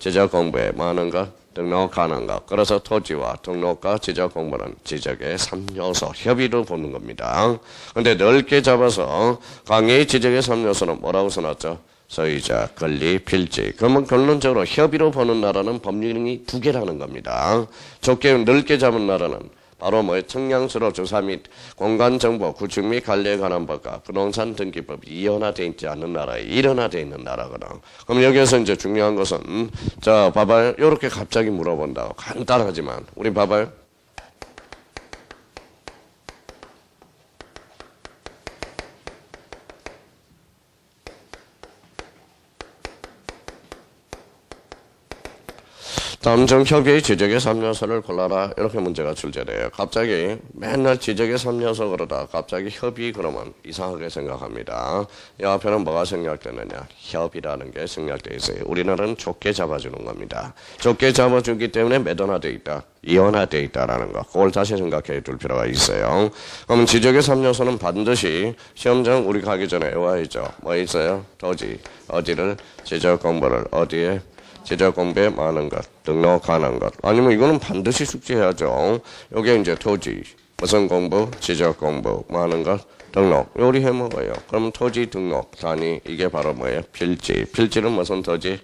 Speaker 1: 지적 공부에 많은가 등록하는 것. 그래서 토지와 등록과 지적 공부는 지적의 3요소 협의로 보는 겁니다. 근데 넓게 잡아서 강의 지적의 3요소는 뭐라고 써놨죠? 소유자, 권리, 필지. 그러면 결론적으로 협의로 보는 나라는 법률이 두 개라는 겁니다. 좁게 넓게 잡은 나라는 바로 뭐 청량수로 조사 및 공간정보 구축 및 관리에 관한 법과 부동산 등기법이 이원화되어 있지 않는 나라에 일원화되어 있는 나라거든. 그럼 여기서 이제 중요한 것은 자 봐봐요. 이렇게 갑자기 물어본다고 간단하지만 우리 봐봐요. 다음 중 협의의 지적의 3요소를 골라라 이렇게 문제가 출제돼요. 갑자기 맨날 지적의 3요소 그러다 갑자기 협의 그러면 이상하게 생각합니다. 이 앞에는 뭐가 생략되느냐 협의라는 게 생략되어 있어요. 우리나라는 좁게 잡아주는 겁니다. 좁게 잡아주기 때문에 매도화되어 있다. 이원화되어 있다라는 거. 그걸 다시 생각해 둘 필요가 있어요. 그럼 지적의 3요소는 반드시 시험장 우리 가기 전에 외워야죠. 뭐 있어요? 토지, 어디를, 지적 공부를 어디에 제자 공부에 많은 것, 등록하는 것. 아니면 이거는 반드시 숙제해야죠. 여기 이제 토지, 무슨 공부, 지적 공부, 많은 것, 등록. 요리 해 먹어요. 그럼 토지 등록 단위 이게 바로 뭐예요? 필지. 필지는 무슨 토지?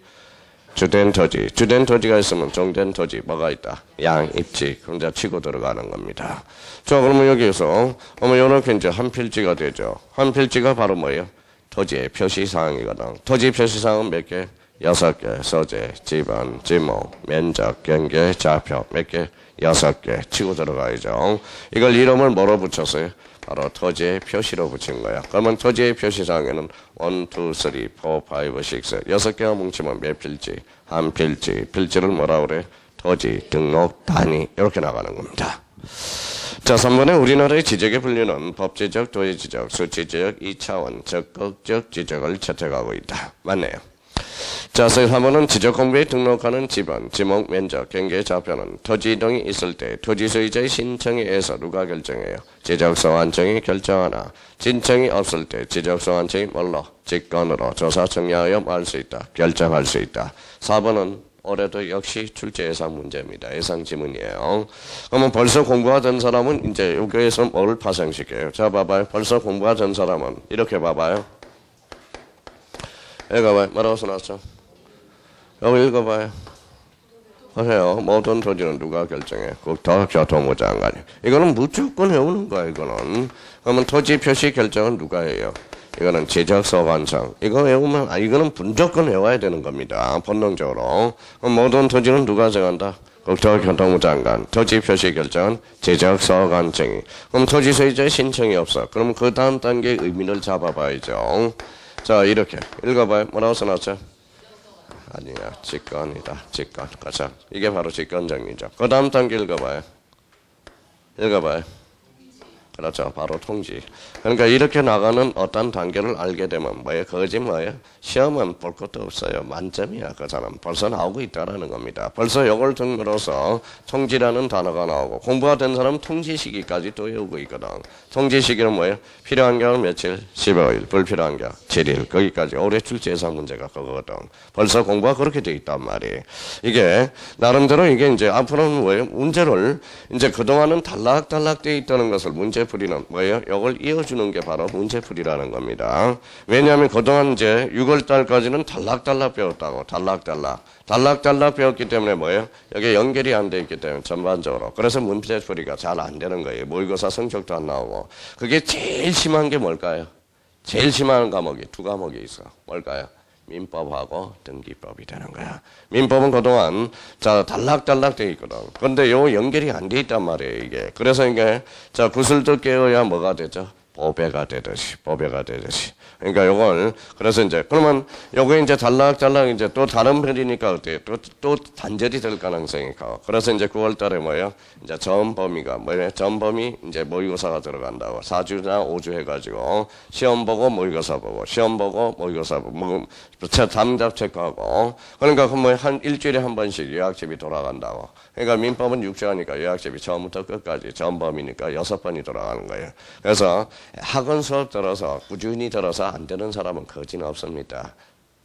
Speaker 1: 주된 토지. 주된 토지가 있으면 종된 토지 뭐가 있다? 양, 입지. 그럼 이제 치고 들어가는 겁니다. 자, 그러면 여기에서 어머 이렇게 이제 한 필지가 되죠. 한 필지가 바로 뭐예요? 토지의 표시사항이거든. 토지 표시사항은 몇 개? 여섯 개, 소재, 지번, 지목, 면적, 경계, 좌표 몇 개? 여섯 개 치고 들어가야죠. 이걸 이름을 뭐로 붙였어요? 바로 토지의 표시로 붙인 거야. 그러면 토지의 표시상에는 1, 2, 3, 4, 5, 6 여섯 개가 뭉치면 몇 필지? 한 필지. 필지를 뭐라 그래? 토지, 등록, 단위 이렇게 나가는 겁니다. 자, 3번에 우리나라의 지적의 분류는 법제적, 도의지적, 수치적, 2차원, 적극적 지적을 채택하고 있다. 맞네요. 자, 3번은 지적 공부에 등록하는 집안, 지목, 면적, 경계 좌표는 토지 이동이 있을 때 토지 소유자의 신청에 의해서 누가 결정해요? 지적소환청이 결정하나 신청이 없을 때 지적소환청이 뭘로? 직권으로 조사 정리하여 말 수 있다. 결정할 수 있다. 4번은 올해도 역시 출제 예상 문제입니다. 예상 지문이에요. 그러면 벌써 공부가 된 사람은 이제 여기에서 뭘 파생시켜요? 자, 봐봐요. 벌써 공부가 된 사람은 이렇게 봐봐요. 읽어봐요. 뭐라고 써놨죠? 여기 읽어봐요. 하세요. 모든 토지는 누가 결정해? 국토교통부 장관이. 이거는 무조건 해오는 거야, 이거는. 그러면 토지 표시 결정은 누가 해요? 이거는 지적소관청. 이거 외우면, 아, 이거는 무조건 외워야 되는 겁니다. 본능적으로. 모든 토지는 누가 정한다? 국토교통부 장관. 토지 표시 결정은 지적소관청이. 그럼 토지 소유자의 신청이 없어. 그럼 그 다음 단계 의미를 잡아봐야죠. 자, 이렇게. 읽어봐요. 뭐라고 써놨죠? 아니야, 직권이다. 직권. 가자. 이게 바로 직권 정리죠. 그 다음 단계 읽어봐요. 읽어봐요. 그렇죠. 바로 통지. 그러니까 이렇게 나가는 어떤 단계를 알게 되면 뭐예요? 그거지 뭐예요? 시험은 볼 것도 없어요. 만점이야. 그 사람. 벌써 나오고 있다라는 겁니다. 벌써 이걸 등으로서 통지라는 단어가 나오고 공부가 된 사람은 통지 시기까지 또 외우고 있거든. 통지 시기는 뭐예요? 필요한 경우 며칠? 15일. 불필요한 경우 7일. 거기까지. 올해 출제 예상 문제가 그거거든. 벌써 공부가 그렇게 돼 있단 말이에요. 이게 나름대로 이게 이제 앞으로는 뭐예요? 문제를 이제 그동안은 단락단락 돼 있다는 것을 문제 풀이는 뭐예요? 이걸 이어주는 게 바로 문제풀이라는 겁니다. 왜냐하면 그동안 이제 6월 달까지는 단락단락 배웠다고. 단락단락. 단락단락 배웠기 때문에 뭐예요? 여기 연결이 안 돼 있기 때문에 전반적으로. 그래서 문제풀이가 잘 안 되는 거예요. 모의고사 성적도 안 나오고. 그게 제일 심한 게 뭘까요? 제일 심한 과목이 두 과목이 있어. 뭘까요? 민법하고 등기법이 되는 거야. 민법은 그동안 자 달락달락 돼 있거든. 그런데 요 연결이 안 돼 있단 말이에요, 이게. 그래서 이게 자 구슬도 깨어야 뭐가 되죠? 보배가 되듯이, 보배가 되듯이. 그러니까 요걸 그래서 이제 그러면 요거 이제 달락달락 이제 또 다른 편이니까 어때? 또, 또 단절이 될 가능성이 커. 그래서 이제 9월 달에 뭐예요? 이제 전범위가 뭐예요? 전범위 이제 모의고사가 들어간다고. 4주나 5주 해가지고 시험 보고 모의고사 보고 시험 보고 모의고사 보고 뭐, 담답 체크하고 그러니까 뭐한 일주일에 한 번씩 요약집이 돌아간다고. 그러니까 민법은 6주하니까 요약집이 처음부터 끝까지 전범위니까 여섯 번이 돌아가는 거예요. 그래서 학원 수업 들어서 꾸준히 들어서 안 되는 사람은 거진 없습니다.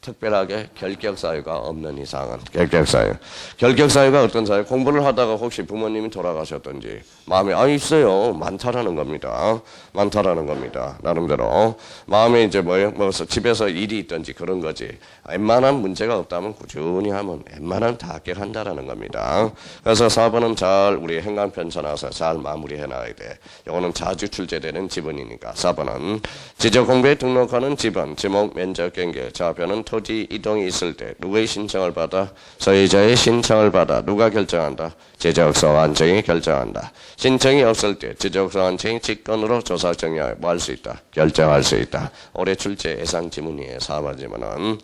Speaker 1: 특별하게 결격 사유가 없는 이상은 결격 사유. 결격 사유가 어떤 사유? 공부를 하다가 혹시 부모님이 돌아가셨던지 마음에 아 있어요. 많다라는 겁니다. 많다라는 겁니다. 나름대로 마음에 이제 뭐예요? 뭐 집에서 일이 있든지 그런 거지. 웬만한 문제가 없다면 꾸준히 하면 웬만하면 다 합격한다라는 겁니다. 그래서 4번은 잘 우리 행간 편찬해서 잘 마무리해 놔야 돼. 이거는 자주 출제되는 지분이니까 4번은 지적 공부에 등록하는 지분, 지목 면적 경계, 좌표는 토지 이동이 있을 때 누구의 신청을 받아 소유자의 신청을 받아 누가 결정한다. 지적서 완청이 결정한다. 신청이 없을 때 지적서 완청이 직권으로 조사 정리할 뭐할 수 있다. 결정할 수 있다. 올해 출제 예상 지문이에요. 4번 지문은.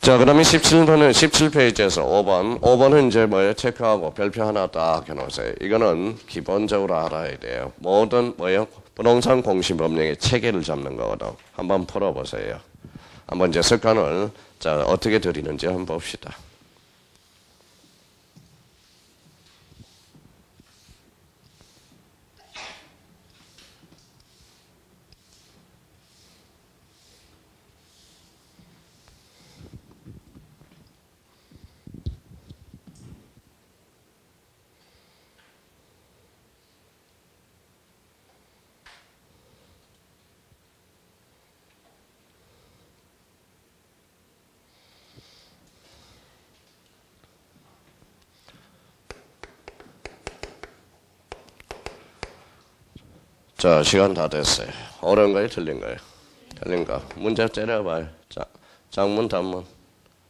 Speaker 1: 자, 그러면 17번은 17페이지에서 5번. 5번은 이제 뭐예요? 체크하고 별표 하나 딱 해놓으세요. 이거는 기본적으로 알아야 돼요. 모든 뭐예요? 부동산 공시법령의 체계를 잡는 거거든. 한번 풀어보세요. 한번 이제 습관을 자 어떻게 드리는지 한번 봅시다. 자, 시간 다 됐어요. 어려운가요? 틀린가요? 틀린가? 문제 때려봐요. 자, 장문, 단문,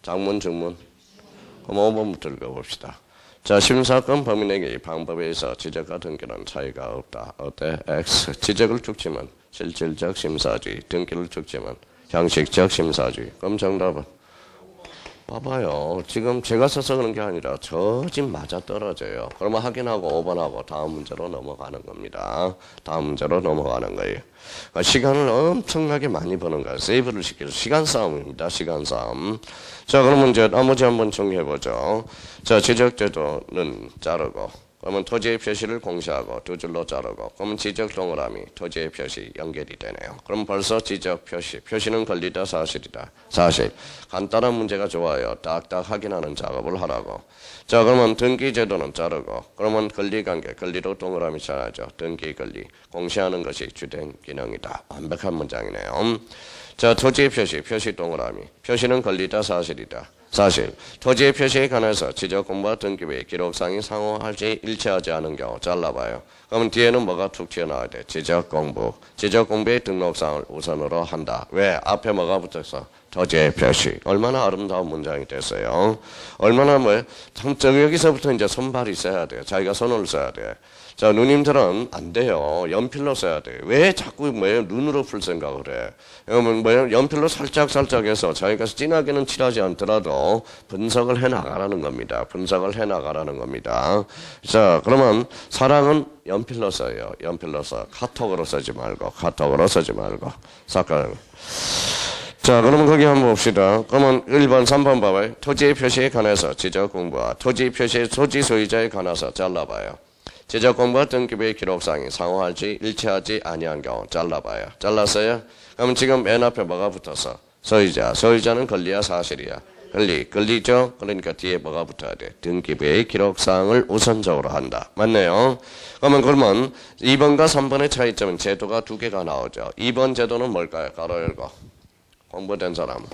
Speaker 1: 장문, 중문. 그럼 5번부터 읽어봅시다. 자, 심사권 범인에게 이 방법에 있어 지적과 등기는 차이가 없다. 어때? X. 지적을 죽지만 실질적 심사주의. 등기를 죽지만 형식적 심사주의. 그럼 정답은? 봐봐요. 지금 제가 써서 그런 게 아니라 저 집 맞아 떨어져요. 그러면 확인하고 5번하고 다음 문제로 넘어가는 겁니다. 다음 문제로 넘어가는 거예요. 그러니까 시간을 엄청나게 많이 버는 거예요. 세이브를 시켜서 시간 싸움입니다. 시간 싸움. 자, 그러면 이제 나머지 한번 정리해보죠. 자, 지적제도는 자르고 그러면 토지의 표시를 공시하고 두 줄로 자르고 그러면 지적 동그라미 토지의 표시 연결이 되네요. 그럼 벌써 지적 표시 표시는 권리다 사실이다 사실 간단한 문제가 좋아요. 딱딱 확인하는 작업을 하라고. 자 그러면 등기 제도는 자르고 그러면 권리 관계 권리로 동그라미 쳐야죠. 등기 권리 공시하는 것이 주된 기능이다. 완벽한 문장이네요. 자 토지의 표시 표시 동그라미 표시는 권리다 사실이다 사실 토지의 표시에 관해서 지적 공부와 등기부의 기록상이 상호할지 일치하지 않은 경우 잘라봐요. 그러면 뒤에는 뭐가 툭 튀어나와야 돼? 지적 공부. 지적 공부의 등록상을 우선으로 한다. 왜? 앞에 뭐가 붙어서 토지의 표시. 얼마나 아름다운 문장이 됐어요. 얼마나 뭐, 참, 저 여기서부터 이제 손발이 써야 돼요. 자기가 손을 써야 돼. 자, 누님들은 안 돼요. 연필로 써야 돼. 왜 자꾸 뭐예요? 눈으로 풀 생각을 해. 그러면 뭐예요? 연필로 살짝 살짝 해서 자기가 진하게는 칠하지 않더라도 분석을 해 나가라는 겁니다. 분석을 해 나가라는 겁니다. 자, 그러면 사랑은 연필로 써요. 연필로 써. 카톡으로 쓰지 말고, 카톡으로 쓰지 말고. 사건. 자, 그러면 거기 한번 봅시다. 그러면 1번, 3번 봐봐요. 토지의 표시에 관해서 지적 공부와 토지 표시, 토지 소유자에 관해서 잘라봐요. 지적 공부와 등기부의 기록상이 상호할지 일치하지 아니한 경우 잘라봐요. 잘랐어요? 그럼 지금 맨 앞에 뭐가 붙어서? 소유자. 소유자는 권리야 사실이야? 권리. 권리죠? 그러니까 뒤에 뭐가 붙어야 돼? 등기부의 기록상을 우선적으로 한다. 맞네요. 그러면 그러면 2번과 3번의 차이점은 제도가 두 개가 나오죠. 2번 제도는 뭘까요? 가로 열고. 공부된 사람.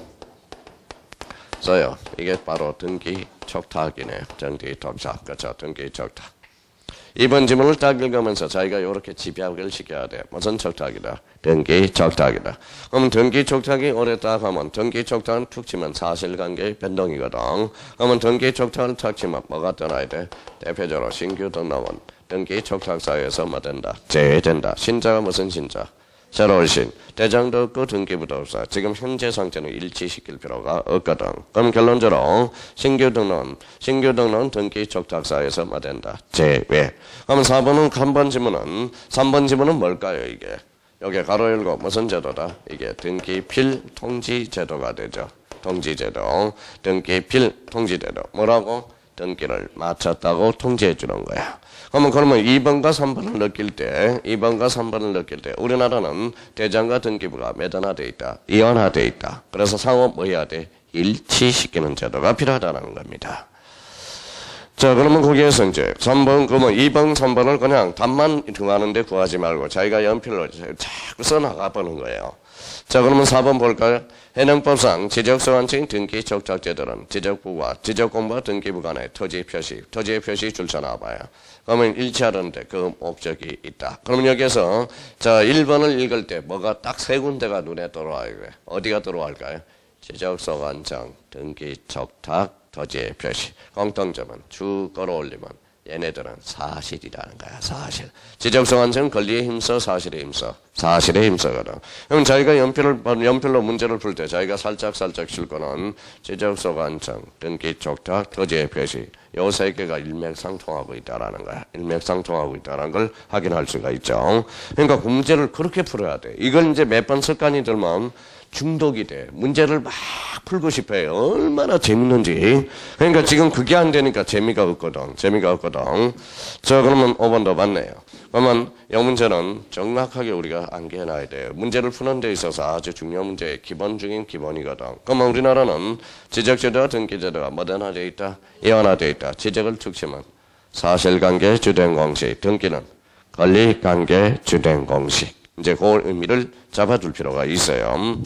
Speaker 1: 써요. 이게 바로 등기 척탁이네. 등기 척탁. 그렇죠. 등기 척탁. 이번 지문을 딱 읽으면서 자기가 이렇게 집약을 시켜야 돼. 무슨 척탁이다? 등기 척탁이다. 그럼 등기 척탁이 오래 딱 하면 등기 척탁은 툭 치면 사실관계 변동이거든. 그러면 등기 척탁을 탁 치면 뭐가 떠나야 돼? 대표적으로 신규 등록은 등기 척탁사에서 뭐 된다? 제된다. 신자가 무슨 신자? 새로운 신, 대장도 없고 등기부도 없어. 지금 현재 상태는 일치시킬 필요가 없거든. 그럼 결론적으로 신규 등록, 신규 등록 등기 척탁사에서 뭐 된다? 제외. 그럼 4번은 3번 지문은 3번 지문은 뭘까요 이게? 여기 가로 열고 무슨 제도다? 이게 등기필 통지 제도가 되죠. 통지 제도, 등기필 통지 제도. 뭐라고? 등기를 마쳤다고 통지해 주는 거야. 그러면 그러면 2번과 3번을 느낄 때, 2번과 3번을 느낄 때, 우리나라는 대장과 등기부가 매단화돼 있다. 이완화돼 있다. 그래서 상호 뭐 해야 돼? 일치시키는 제도가 필요하다는 겁니다. 자, 그러면 거기에서 이제 3번, 그러면 2번, 3번을 그냥 답만 등하는데 구하지 말고 자기가 연필로 자꾸 써나가 보는 거예요. 자, 그러면 4번 볼까요? 해당법상 지적소환층 등기 척탁제도는 지적부와 지적공부와 등기부 간의 토지 표시, 토지의 표시 줄쳐놔봐요. 그러면 일치하는데 그 목적이 있다. 그러면 여기서 자 1번을 읽을 때 뭐가 딱 세 군데가 눈에 들어와요. 어디가 들어갈까요? 지적소관청, 등기 척탁, 토지의 표시. 공통점은 쭉 끌어올리면 얘네들은 사실이라는 거야, 사실. 지적성한증 권리에 힘써, 사실에 힘써. 사실에 힘써거든. 그럼 자기가 연필을, 연필로 문제를 풀 때 자기가 살짝 살짝 칠 거는 지적성한증, 등기 촉탁, 토지의 표시. 요세 개가 일맥상통하고 있다라는 거야. 일맥상통하고 있다는 걸 확인할 수가 있죠. 그러니까 문제를 그렇게 풀어야 돼. 이걸 이제 몇 번 습관이 들면 중독이 돼. 문제를 막 풀고 싶어 요 얼마나 재밌는지. 그러니까 지금 그게 안 되니까 재미가 없거든. 재미가 없거든. 자, 그러면 5번 더 맞네요. 그러면 이 문제는 정확하게 우리가 암기해놔야 돼요. 문제를 푸는 데 있어서 아주 중요한 문제의 기본 중인 기본이거든. 그러면 우리나라는 지적제도와 등기제도가 뭐든화되어 있다? 이완화되어 있다. 지적을 툭 치면 사실관계 주된 공식, 등기는 권리관계 주된 공식. 이제 그 의미를 잡아둘 필요가 있어요.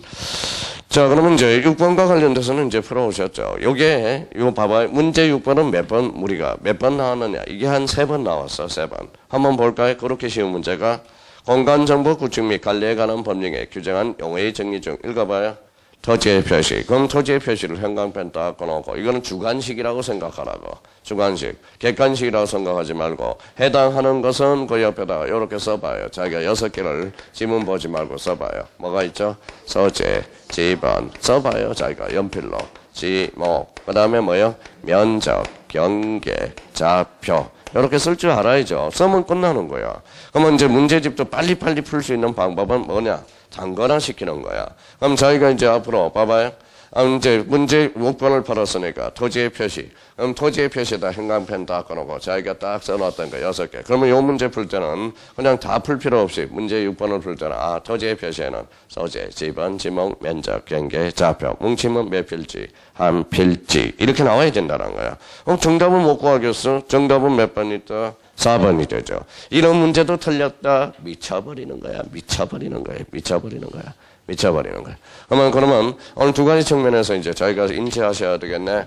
Speaker 1: 자, 그러면 이제 6번과 관련돼서는 이제 풀어오셨죠. 요게, 요 봐봐요. 문제 6번은 몇 번, 우리가 몇 번 나왔느냐. 이게 한 세 번 나왔어, 세 번. 한번 볼까요? 그렇게 쉬운 문제가. 공간정보 구축 및 관리에 관한 법령에 규정한 용어의 정리 중 읽어봐요. 토지의 표시. 그럼 토지의 표시를 형광펜 딱 꺼놓고 이거는 주관식이라고 생각하라고. 주관식. 객관식이라고 생각하지 말고 해당하는 것은 그 옆에다가 이렇게 써봐요. 자기가 여섯 개를 지문 보지 말고 써봐요. 뭐가 있죠? 소재, 지번 써봐요. 자기가 연필로. 지목. 그 다음에 뭐요? 면적, 경계, 좌표. 이렇게 쓸 줄 알아야죠. 쓰면 끝나는 거야. 그러면 이제 문제집도 빨리빨리 풀 수 있는 방법은 뭐냐? 단권화 시키는 거야. 그럼 저희가 이제 앞으로 봐봐요. 아, 이제 문제 6번을 풀었으니까 토지의 표시. 그럼 토지의 표시에다 형광펜 딱 그어놓고 자기가 딱 써놨던 거 여섯 개. 그러면 요 문제 풀 때는 그냥 다 풀 필요 없이 문제 6번을 풀 때는 아 토지의 표시에는 소재, 지번, 지목, 면적, 경계, 좌표, 뭉치면 몇 필지, 한 필지 이렇게 나와야 된다는 거야. 그럼 정답은 못 구하겠어? 정답은 몇 번 있다? 4번이 되죠. 이런 문제도 틀렸다. 미쳐버리는 거야. 미쳐버리는 거야. 미쳐버리는 거야. 미쳐버리는 거예요. 그러면 그러면 오늘 두 가지 측면에서 이제 저희가 인지하셔야 되겠네.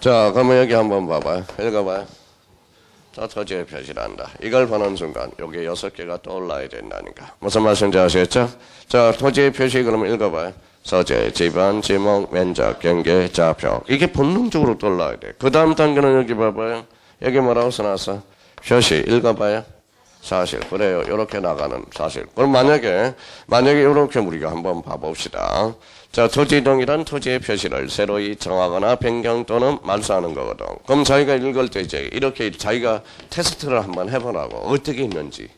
Speaker 1: 자, 그러면 여기 한번 봐봐요. 읽어봐요. 자, 토지의 표시란다. 이걸 보는 순간 여기 여섯 개가 떠올라야 된다니까. 무슨 말씀인지 아시겠죠? 자, 토지의 표시 그러면 읽어봐요. 서재, 지반, 지목, 면적, 경계, 좌표. 이게 본능적으로 떠올라야 돼. 그 다음 단계는 여기 봐봐요. 여기 뭐라고 써놨어? 표시 읽어봐요. 사실 그래요. 이렇게 나가는 사실. 그럼 만약에 만약에 이렇게 우리가 한번 봐봅시다. 자 토지 이동이란 토지의 표시를 새로이 정하거나 변경 또는 말소하는 거거든. 그럼 자기가 읽을 때 이제 이렇게 자기가 테스트를 한번 해보라고 어떻게 있는지.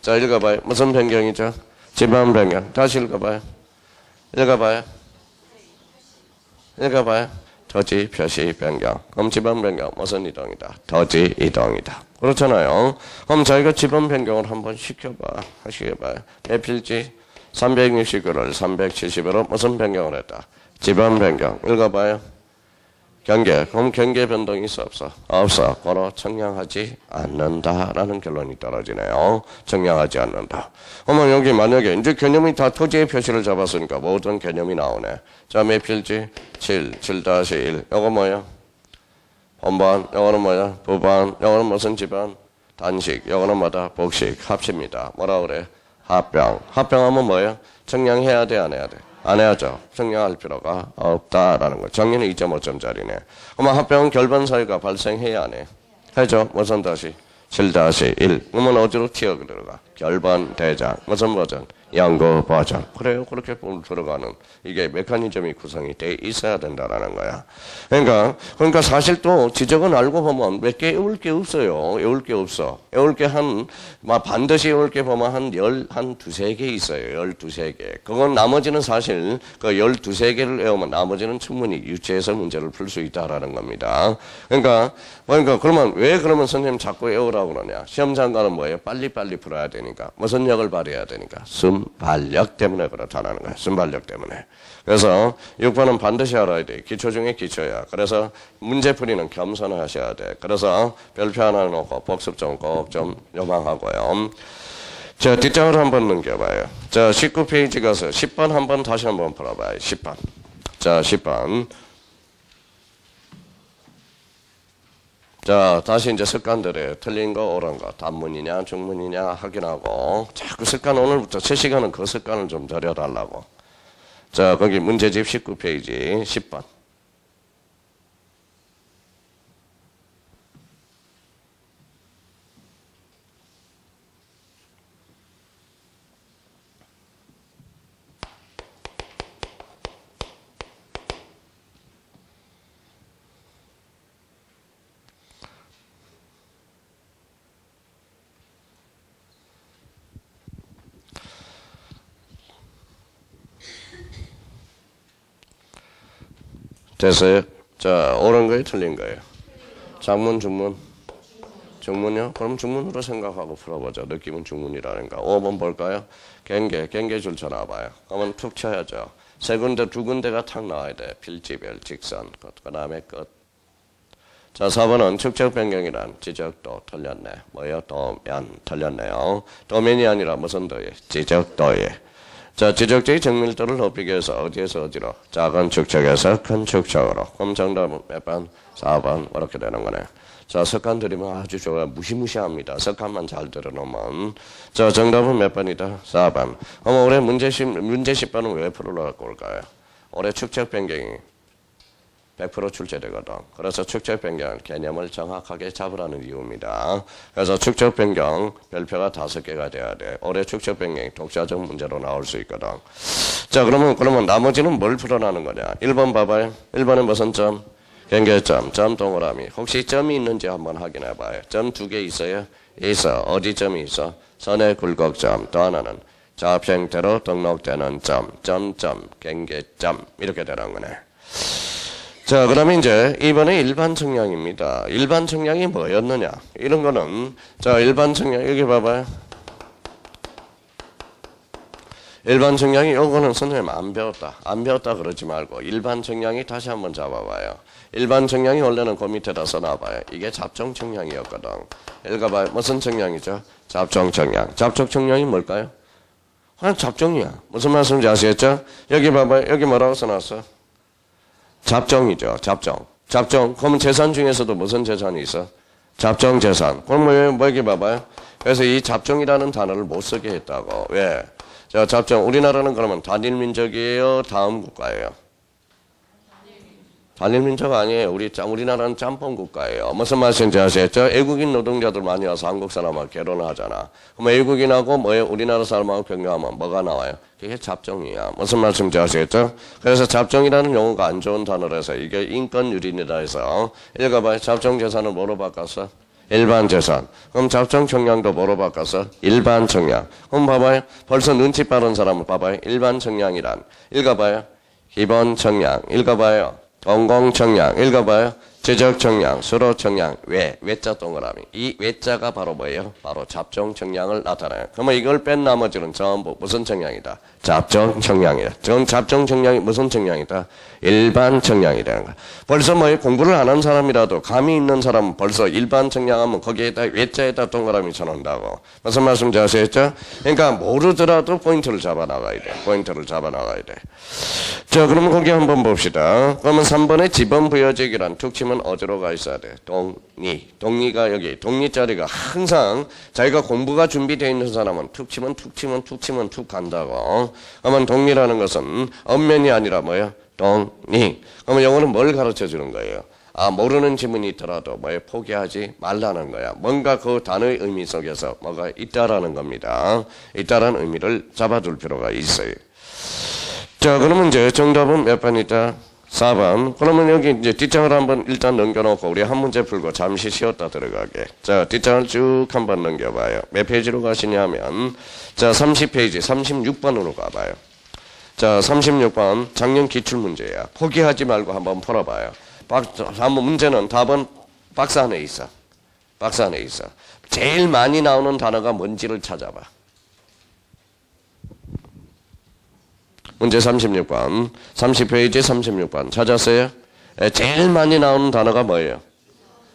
Speaker 1: 자 읽어봐요. 무슨 변경이죠? 지방 변경. 다시 읽어봐요. 읽어봐요. 읽어봐요. 토지 표시 변경. 그럼 지방 변경 무슨 이동이다? 토지 이동이다. 그렇잖아요. 그럼 자기가 지방 변경을 한번 시켜봐. 하시게봐요. 몇 필지? 360을 370으로 무슨 변경을 했다? 지방 변경. 읽어봐요. 경계. 그럼 경계 변동이 있어 없어? 없어. 그로 청량하지 않는다라는 결론이 떨어지네요. 청량하지 않는다. 그러면 여기 만약에 이제 개념이 다 토지의 표시를 잡았으니까 모든 개념이 나오네. 자, 몇 필지? 7, 7-1. 이거 뭐야? 본반, 이거는 뭐야? 부반, 이거는 무슨 집안? 단식, 이거는 뭐다? 복식, 합치입니다. 뭐라 그래? 합병. 합병하면 뭐예요? 청량해야 돼, 안 해야 돼? 안 해야죠. 청량할 필요가 없다라는 거. 정리는 2.5점짜리네. 그러면 합병은 결반 사유가 발생해야 안 해? 해죠. 무슨 다시? 7-1. 그러면 어디로 튀어 들어가? 결반 대장. 무슨 버전? 양거 버전. 그래요. 그렇게 들어가는 이게 메커니즘이 구성이 돼 있어야 된다라는 거야. 그러니까 그러니까 사실 또 지적은 알고 보면 몇 개 외울 게 없어요. 외울 게 없어. 외울 게한 반드시 외울 게 보면 한 열 한 두세 개 있어요. 열두 세 개. 그건 나머지는 사실 그 열두 세 개를 외우면 나머지는 충분히 유치해서 문제를 풀 수 있다라는 겁니다. 그러니까 그러니까 그러면 왜 그러면 선생님 자꾸 외우라고 그러냐? 시험 장관은 뭐예요? 빨리빨리 풀어야 되니 까. 무슨 역을 발휘해야 되니까. 순발력 때문에 그렇다는 거예요. 순발력 때문에. 그래서 6번은 반드시 알아야 돼. 기초 중에 기초야. 그래서 문제 풀이는 겸손하셔야 돼. 그래서 별표 하나 놓고 복습 좀 꼭 좀 요망하고요. 자, 뒷장으로 한번 넘겨봐요. 자, 19페이지 가서 10번 한번 다시 한번 풀어봐요. 10번. 자, 10번. 자, 다시 이제 습관들에 틀린 거, 옳은 거, 단문이냐, 중문이냐 확인하고, 자꾸 습관 오늘부터 첫 시간은 그 습관을 좀 들여달라고. 자, 거기 문제집 19페이지 10번. 됐어요? 자, 옳은 거예요? 틀린 거예요? 장문, 중문? 중문이요? 그럼 중문으로 생각하고 풀어보죠. 느낌은 중문이라는 거. 5번 볼까요? 경계, 경계 줄 쳐놔봐요. 그러면 툭 쳐야죠. 세 군데, 두 군데가 탁 나와야 돼. 필지별, 직선, 그 다음에 끝. 자, 4번은 축적 변경이란 지적도 틀렸네. 뭐예요? 도면 틀렸네요. 도면이 아니라 무슨 도예? 지적도예. 자, 지적적인 정밀도를 높이기 위해서 어디에서 어디로? 작은 축척에서 큰 축척으로. 그럼 정답은 몇 번? 4번. 이렇게 되는 거네. 자, 석간 들이면 아주 좋아요. 무시무시합니다. 석간만 잘 들어놓으면. 자, 정답은 몇 번이다? 4번. 그럼 올해 문제 10, 문제 10번은 왜 풀어놓고 올까요? 올해 축척 변경이 100% 출제되거든. 그래서 축적 변경 개념을 정확하게 잡으라는 이유입니다. 그래서 축적 변경 별표가 다섯 개가 돼야 돼. 올해 축적 변경이 독자적 문제로 나올 수 있거든. 자, 그러면 그러면 나머지는 뭘 풀어나는 거냐? 1번 봐봐요. 1번은 무슨 점? 경계점, 점 동그라미. 혹시 점이 있는지 한번 확인해 봐요. 점 두 개 있어요? 있어. 어디 점이 있어? 선의 굴곡점. 또 하나는 형태로 등록되는 점, 점점, 경계점 이렇게 되는 거네. 자, 그러면 이제 이번에 일반 청량입니다. 일반 청량이 뭐였느냐? 이런 거는 자, 일반 청량 여기 봐봐요. 일반 청량이 요거는 선생님 안 배웠다. 안 배웠다 그러지 말고 일반 청량이 다시 한번 잡아봐요. 일반 청량이 원래는 그 밑에다 써놔봐요. 이게 잡종 청량이었거든. 읽어봐요. 무슨 청량이죠? 잡종 청량. 잡종 청량이 뭘까요? 그냥 잡종이야. 무슨 말씀인지 아시겠죠? 여기 봐봐요. 여기 뭐라고 써놨어? 잡종이죠. 잡종. 잡종. 그러면 재산 중에서도 무슨 재산이 있어? 잡종 재산. 그럼 뭐, 뭐 여기 봐봐요. 그래서 이 잡종이라는 단어를 못 쓰게 했다고. 왜? 자, 잡종. 우리나라는 그러면 단일 민족이에요? 다음 국가예요? 단일 민족 아니에요. 우리, 짜- 우리나라는 짬뽕 국가예요. 무슨 말씀인지 아시겠죠? 외국인 노동자들 많이 와서 한국 사람하고 결혼하잖아. 그럼 외국인하고 뭐예요? 우리나라 사람하고 병행하면 뭐가 나와요? 그게 잡종이야. 무슨 말씀인지 아시겠죠? 그래서 잡종이라는 용어가 안 좋은 단어라서 이게 인권 유린이다 해서 읽어봐요. 잡종 재산을 뭐로 바꿨어? 일반 재산. 그럼 잡종 청량도 뭐로 바꿨어? 일반 청량. 그럼 봐봐요. 벌써 눈치 빠른 사람을 봐봐요. 일반 청량이란. 읽어봐요. 기본 청량. 읽어봐요. 공공 청량. 읽어봐요. 제적 청량, 수로 청량, 외, 외자 동그라미. 이 외자가 바로 뭐예요? 바로 잡종 청량을 나타내요. 그러면 이걸 뺀 나머지는 전부 무슨 청량이다? 잡종 청량이다. 전 잡종 청량이 무슨 청량이다? 일반 청량이라는 거야. 벌써 뭐 공부를 안 한 사람이라도 감이 있는 사람은 벌써 일반 청량하면 거기에다 외자에다 동그라미 쳐놓는다고. 무슨 말씀인지 아시겠죠? 그러니까 모르더라도 포인트를 잡아 나가야 돼. 포인트를 잡아 나가야 돼. 자, 그러면 거기 한번 봅시다. 그러면 3번의 지번 부여직이란 툭 치면 어디로 가 있어야 돼? 동리. 동리가 여기, 동리 자리가 항상 자기가 공부가 준비되어 있는 사람은 툭 치면 툭 치면 툭 치면 툭 간다고. 그러면 동리라는 것은 엄면이 아니라 뭐야? 동리. 그러면 영어는 뭘 가르쳐 주는 거예요? 아, 모르는 지문이 있더라도 뭐에 포기하지 말라는 거야. 뭔가 그 단어의 의미 속에서 뭐가 있다라는 겁니다. 있다라는 의미를 잡아둘 필요가 있어요. 자, 그러면 이제 정답은 몇 번이다? 4번. 그러면 여기 이제 뒷장을 한번 일단 넘겨놓고 우리 한 문제 풀고 잠시 쉬었다 들어가게. 자, 뒷장을 쭉 한번 넘겨봐요. 몇 페이지로 가시냐면, 자, 30페이지, 36번으로 가봐요. 자, 36번 작년 기출문제야. 포기하지 말고 한번 풀어봐요. 박, 한번 문제는 답은 박스 안에 있어. 박스 안에 있어. 제일 많이 나오는 단어가 뭔지를 찾아봐. 문제 36번. 30페이지 36번. 찾았어요? 예, 제일 많이 나오는 단어가 뭐예요?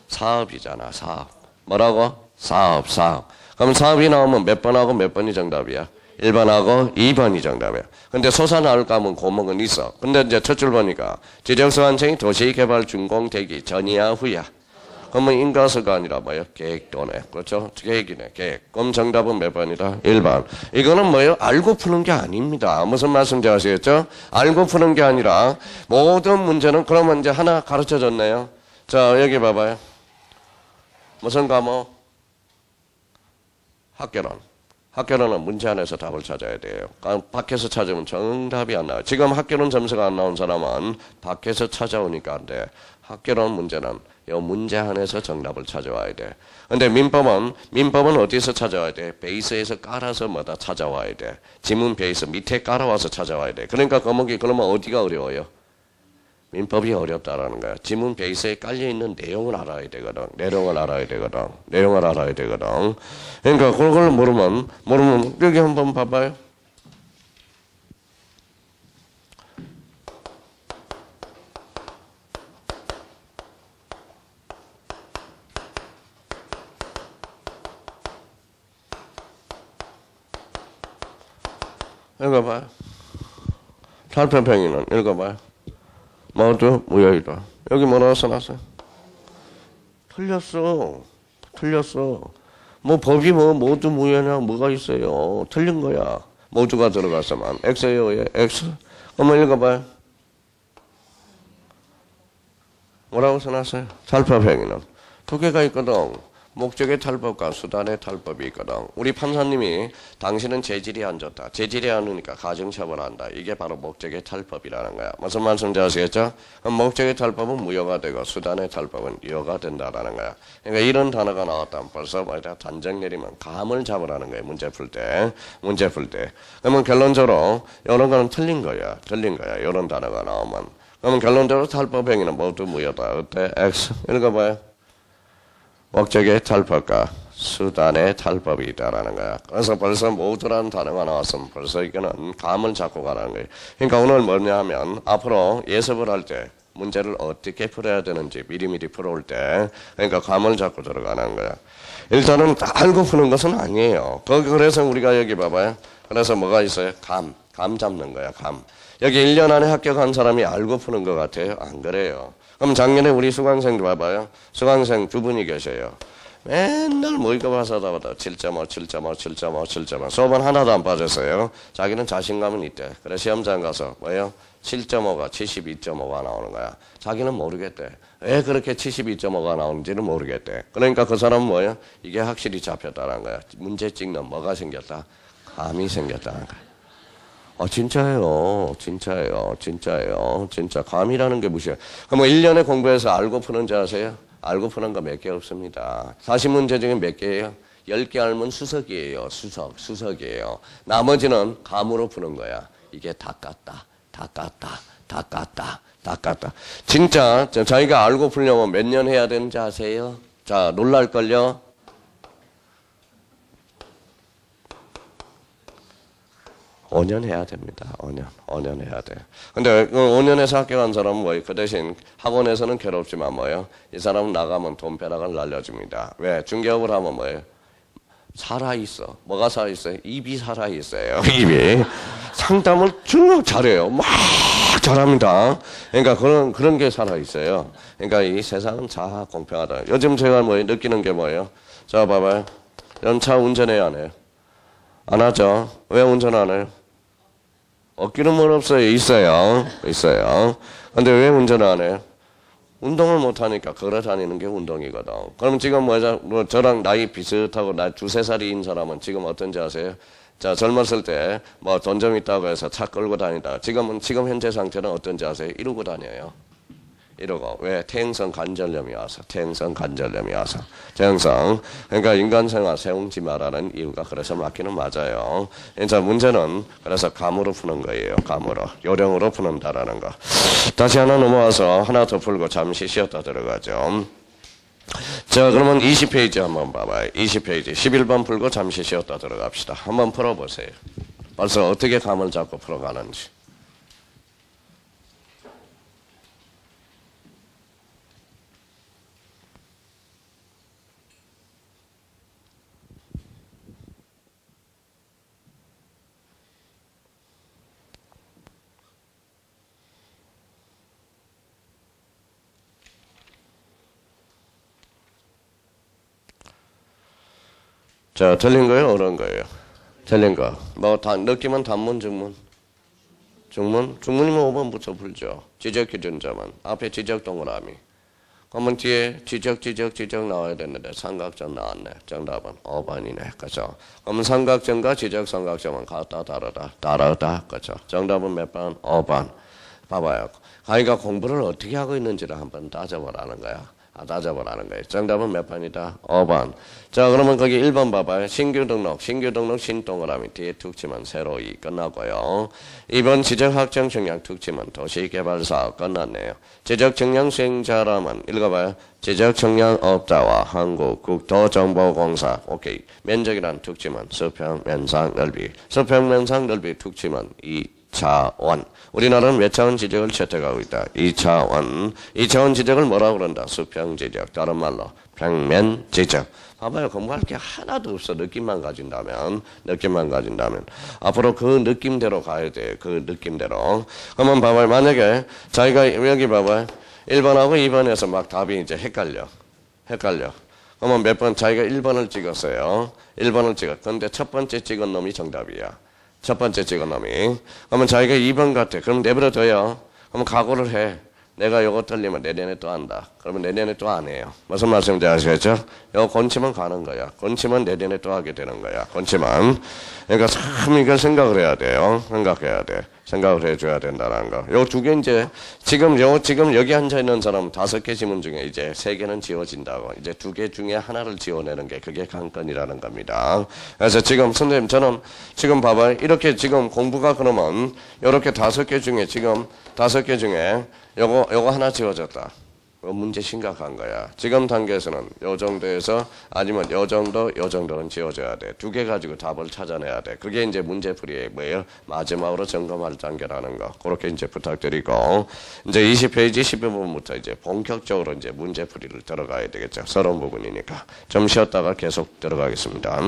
Speaker 1: 사업이잖아, 사업. 뭐라고? 사업, 사업. 그럼 사업이 나오면 몇 번하고 몇 번이 정답이야? 1번하고 2번이 정답이야. 근데 소사 나올 까면 고목은 있어. 근데 이제 첫 줄 보니까 지적서 완성이 도시개발 준공 되기 전이야 후야. 그러면 인가서가 아니라 뭐예요? 계획도네. 그렇죠? 계획이네. 계획. 그럼 정답은 몇 번이다? 1번. 이거는 뭐예요? 알고 푸는 게 아닙니다. 무슨 말씀인지 아시겠죠? 알고 푸는 게 아니라 모든 문제는 그러면 이제 하나 가르쳐 줬네요. 자, 여기 봐봐요. 무슨 과목? 학교론. 학교론은 문제 안에서 답을 찾아야 돼요. 아, 밖에서 찾으면 정답이 안 나와요. 지금 학교론 점수가 안 나온 사람은 밖에서 찾아오니까 안 돼. 학교론 문제는 이 문제 안에서 정답을 찾아와야 돼. 근데 민법은 민법은 어디서 찾아와야 돼? 베이스에서 깔아서 뭐다 찾아와야 돼. 지문 베이스 밑에 깔아와서 찾아와야 돼. 그러니까 거목이 그러면 어디가 어려워요? 민법이 어렵다라는 거야. 지문 베이스에 깔려 있는 내용을 알아야 되거든. 내용을 알아야 되거든. 내용을 알아야 되거든. 그러니까 그걸 모르면 모르면 여기 한번 봐봐요. 읽어봐요. 탈편평이는 읽어봐요. 모두 무효이다. 여기 뭐라고 써놨어요? 틀렸어. 틀렸어. 뭐 법이 뭐 모두 무효냐 뭐가 있어요. 틀린 거야. 모두가 들어갔으면 X예요. 예. X. 한번 읽어봐요. 뭐라고 써놨어요? 탈법행위는 두 개가 있거든. 목적의 탈법과 수단의 탈법이 있거든. 우리 판사님이 당신은 재질이 안 좋다. 재질이 안 좋으니까 가중처벌한다. 이게 바로 목적의 탈법이라는 거야. 무슨 말씀인지 아시겠죠? 목적의 탈법은 무효가 되고 수단의 탈법은 유효가 된다라는 거야. 그러니까 이런 단어가 나왔다면 벌써 뭐다 단정 내리면 감을 잡으라는 거예요. 문제 풀 때. 문제 풀 때. 그러면 결론적으로 이런 거는 틀린 거야. 틀린 거야. 이런 단어가 나오면. 그러면 결론적으로 탈법 행위는 모두 무효다. 어때? X. 읽어봐요. 목적의 탈법과 수단의 탈법이 있다라는 거야. 그래서 벌써 모두라는 단어가 나왔으면 벌써 이거는 감을 잡고 가라는 거예요. 그러니까 오늘 뭐냐 하면 앞으로 예습을 할 때 문제를 어떻게 풀어야 되는지 미리미리 풀어올 때 그러니까 감을 잡고 들어가는 거야. 일단은 다 알고 푸는 것은 아니에요. 그- 그래서 우리가 여기 봐봐요. 그래서 뭐가 있어요? 감. 감 잡는 거야, 감. 여기 1년 안에 합격한 사람이 알고 푸는 것 같아요? 안 그래요. 그럼 작년에 우리 수강생도 봐봐요. 수강생 두 분이 계셔요. 맨날 모의고사 하다 보다 7.5, 7.5, 7.5, 7.5. 수업은 하나도 안 빠졌어요. 자기는 자신감은 있대. 그래 시험장 가서 뭐예요? 7.5가 72.5가 나오는 거야. 자기는 모르겠대. 왜 그렇게 72.5가 나오는지는 모르겠대. 그러니까 그 사람은 뭐예요? 이게 확실히 잡혔다는 거야. 문제 찍는 뭐가 생겼다? 감이 생겼다는 거야. 아, 진짜예요. 진짜예요. 진짜예요. 진짜. 감이라는 게 무시해. 그럼 뭐 1년에 공부해서 알고 푸는지 아세요? 알고 푸는 거 몇 개 없습니다. 40문제 중에 몇 개예요? 10개 알면 수석이에요. 수석, 수석이에요. 나머지는 감으로 푸는 거야. 이게 다 깠다. 다 깠다. 다 깠다. 다 깠다. 진짜 저- 자기가 알고 풀려면 몇 년 해야 되는지 아세요? 자, 놀랄걸요? 오년 해야 됩니다. 5년. 5년 해야 돼. 근데 그 5년에서 합격한 사람은 뭐예요? 그 대신 학원에서는 괴롭지만 뭐예요? 이 사람은 나가면 돈 벼락을 날려줍니다. 왜? 중개업을 하면 뭐예요? 살아있어. 뭐가 살아있어요? 입이 살아있어요. 입이. 상담을 쭉 잘해요. 막 잘합니다. 그러니까 그런, 그런 게 살아있어요. 그러니까 이 세상은 다 공평하다. 요즘 제가 뭐 느끼는 게 뭐예요? 자, 봐봐요. 연차 운전해야 안 해요? 안 하죠? 왜 운전 안 해요? 없기는 뭘 없어요. 있어요. 있어요. 근데 왜 운전 안 해요? 운동을 못 하니까 걸어 다니는 게 운동이거든. 그럼 지금 뭐, 뭐 저랑 나이 비슷하고 나 두세 살이인 사람은 지금 어떤지 아세요? 자, 젊었을 때 뭐 돈 좀 있다고 해서 차 끌고 다니다. 지금은 지금 현재 상태는 어떤지 아세요? 이러고 다녀요. 이러고 왜 태행성 관절염이 와서 태행성 관절염이 와서 태행성 그러니까 인간 생활 세웅지 말하는 이유가 그래서 맞기는 맞아요. 이제 문제는 그래서 감으로 푸는 거예요. 감으로 요령으로 푸는다라는 거. 다시 하나 넘어와서 하나 더 풀고 잠시 쉬었다 들어가죠. 자 그러면 20페이지 한번 봐봐요. 20페이지 11번 풀고 잠시 쉬었다 들어갑시다. 한번 풀어보세요. 벌써 어떻게 감을 잡고 풀어가는지. 자, 틀린 거예요? 옳은 거예요? 틀린 거. 뭐, 다, 느낌은 단문, 중문? 중문? 중문이면 5번부터 풀죠. 지적 기준자만. 앞에 지적 동그라미. 그러면 뒤에 지적, 지적, 지적 나와야 되는데 삼각점 나왔네. 정답은 5번이네. 그죠? 그러면 삼각점과 지적 삼각점은 같다, 다르다. 다르다. 그죠? 정답은 몇 번? 5번. 봐봐요. 가희가 공부를 어떻게 하고 있는지를 한번 따져보라는 거야. 아, 따져보라는 거예요. 정답은 몇 번이다? 5번. 자, 그러면 거기 1번 봐봐요. 신규 등록, 신규 등록 신동그라미 뒤에 툭 치면 새로 이 끝나고요. 2번 지적 확정 청약 툭 치면 도시개발 사업 끝났네요. 지적 청량 수행자라면 읽어봐요. 지적 청량 업자와 한국국토정보공사 오케이. 면적이란 툭 치면 수평 면상 넓이. 수평 면상 넓이 툭 치면 이 차원. 우리나라는 몇 차원 지적을 채택하고 있다. 2차원. 2차원 지적을 뭐라고 그런다? 수평 지적. 다른 말로 평면 지적. 봐봐요. 공부할 게 하나도 없어. 느낌만 가진다면. 느낌만 가진다면. 앞으로 그 느낌대로 가야 돼. 그 느낌대로. 그러면 봐봐요. 만약에 자기가 여기 봐봐요. 1번하고 2번에서 막 답이 이제 헷갈려. 헷갈려. 그러면 몇 번 자기가 1번을 찍었어요. 1번을 찍었. 근데 첫 번째 찍은 놈이 정답이야. 첫 번째 놈이. 그러면 자기가 2번 같아. 그럼 내버려 둬요. 그러면 각오를 해. 내가 요거 틀리면 내년에 또 한다. 그러면 내년에 또 안 해요. 무슨 말씀인지 아시겠죠? 요거 건치면 가는 거야. 건치면 내년에 또 하게 되는 거야. 건치면. 그러니까 참 이걸 생각을 해야 돼요. 생각해야 돼. 생각을 해줘야 된다는 거. 요 두 개 이제 지금 요 지금 여기 앉아 있는 사람 다섯 개 지문 중에 이제 세 개는 지워진다고. 이제 두 개 중에 하나를 지워내는 게 그게 관건이라는 겁니다. 그래서 지금 선생님 저는 지금 봐봐요. 이렇게 지금 공부가 그러면 이렇게 다섯 개 중에 지금 다섯 개 중에 요거 요거 하나 지워졌다. 어, 문제 심각한 거야. 지금 단계에서는 요 정도에서 아니면 요 정도, 요 정도는 지워져야 돼. 두 개 가지고 답을 찾아내야 돼. 그게 이제 문제 풀이의 뭐예요? 마지막으로 점검할 단계라는 거. 그렇게 이제 부탁드리고 이제 20페이지 12부분부터 이제 본격적으로 이제 문제 풀이를 들어가야 되겠죠. 서론 부분이니까 좀 쉬었다가 계속 들어가겠습니다.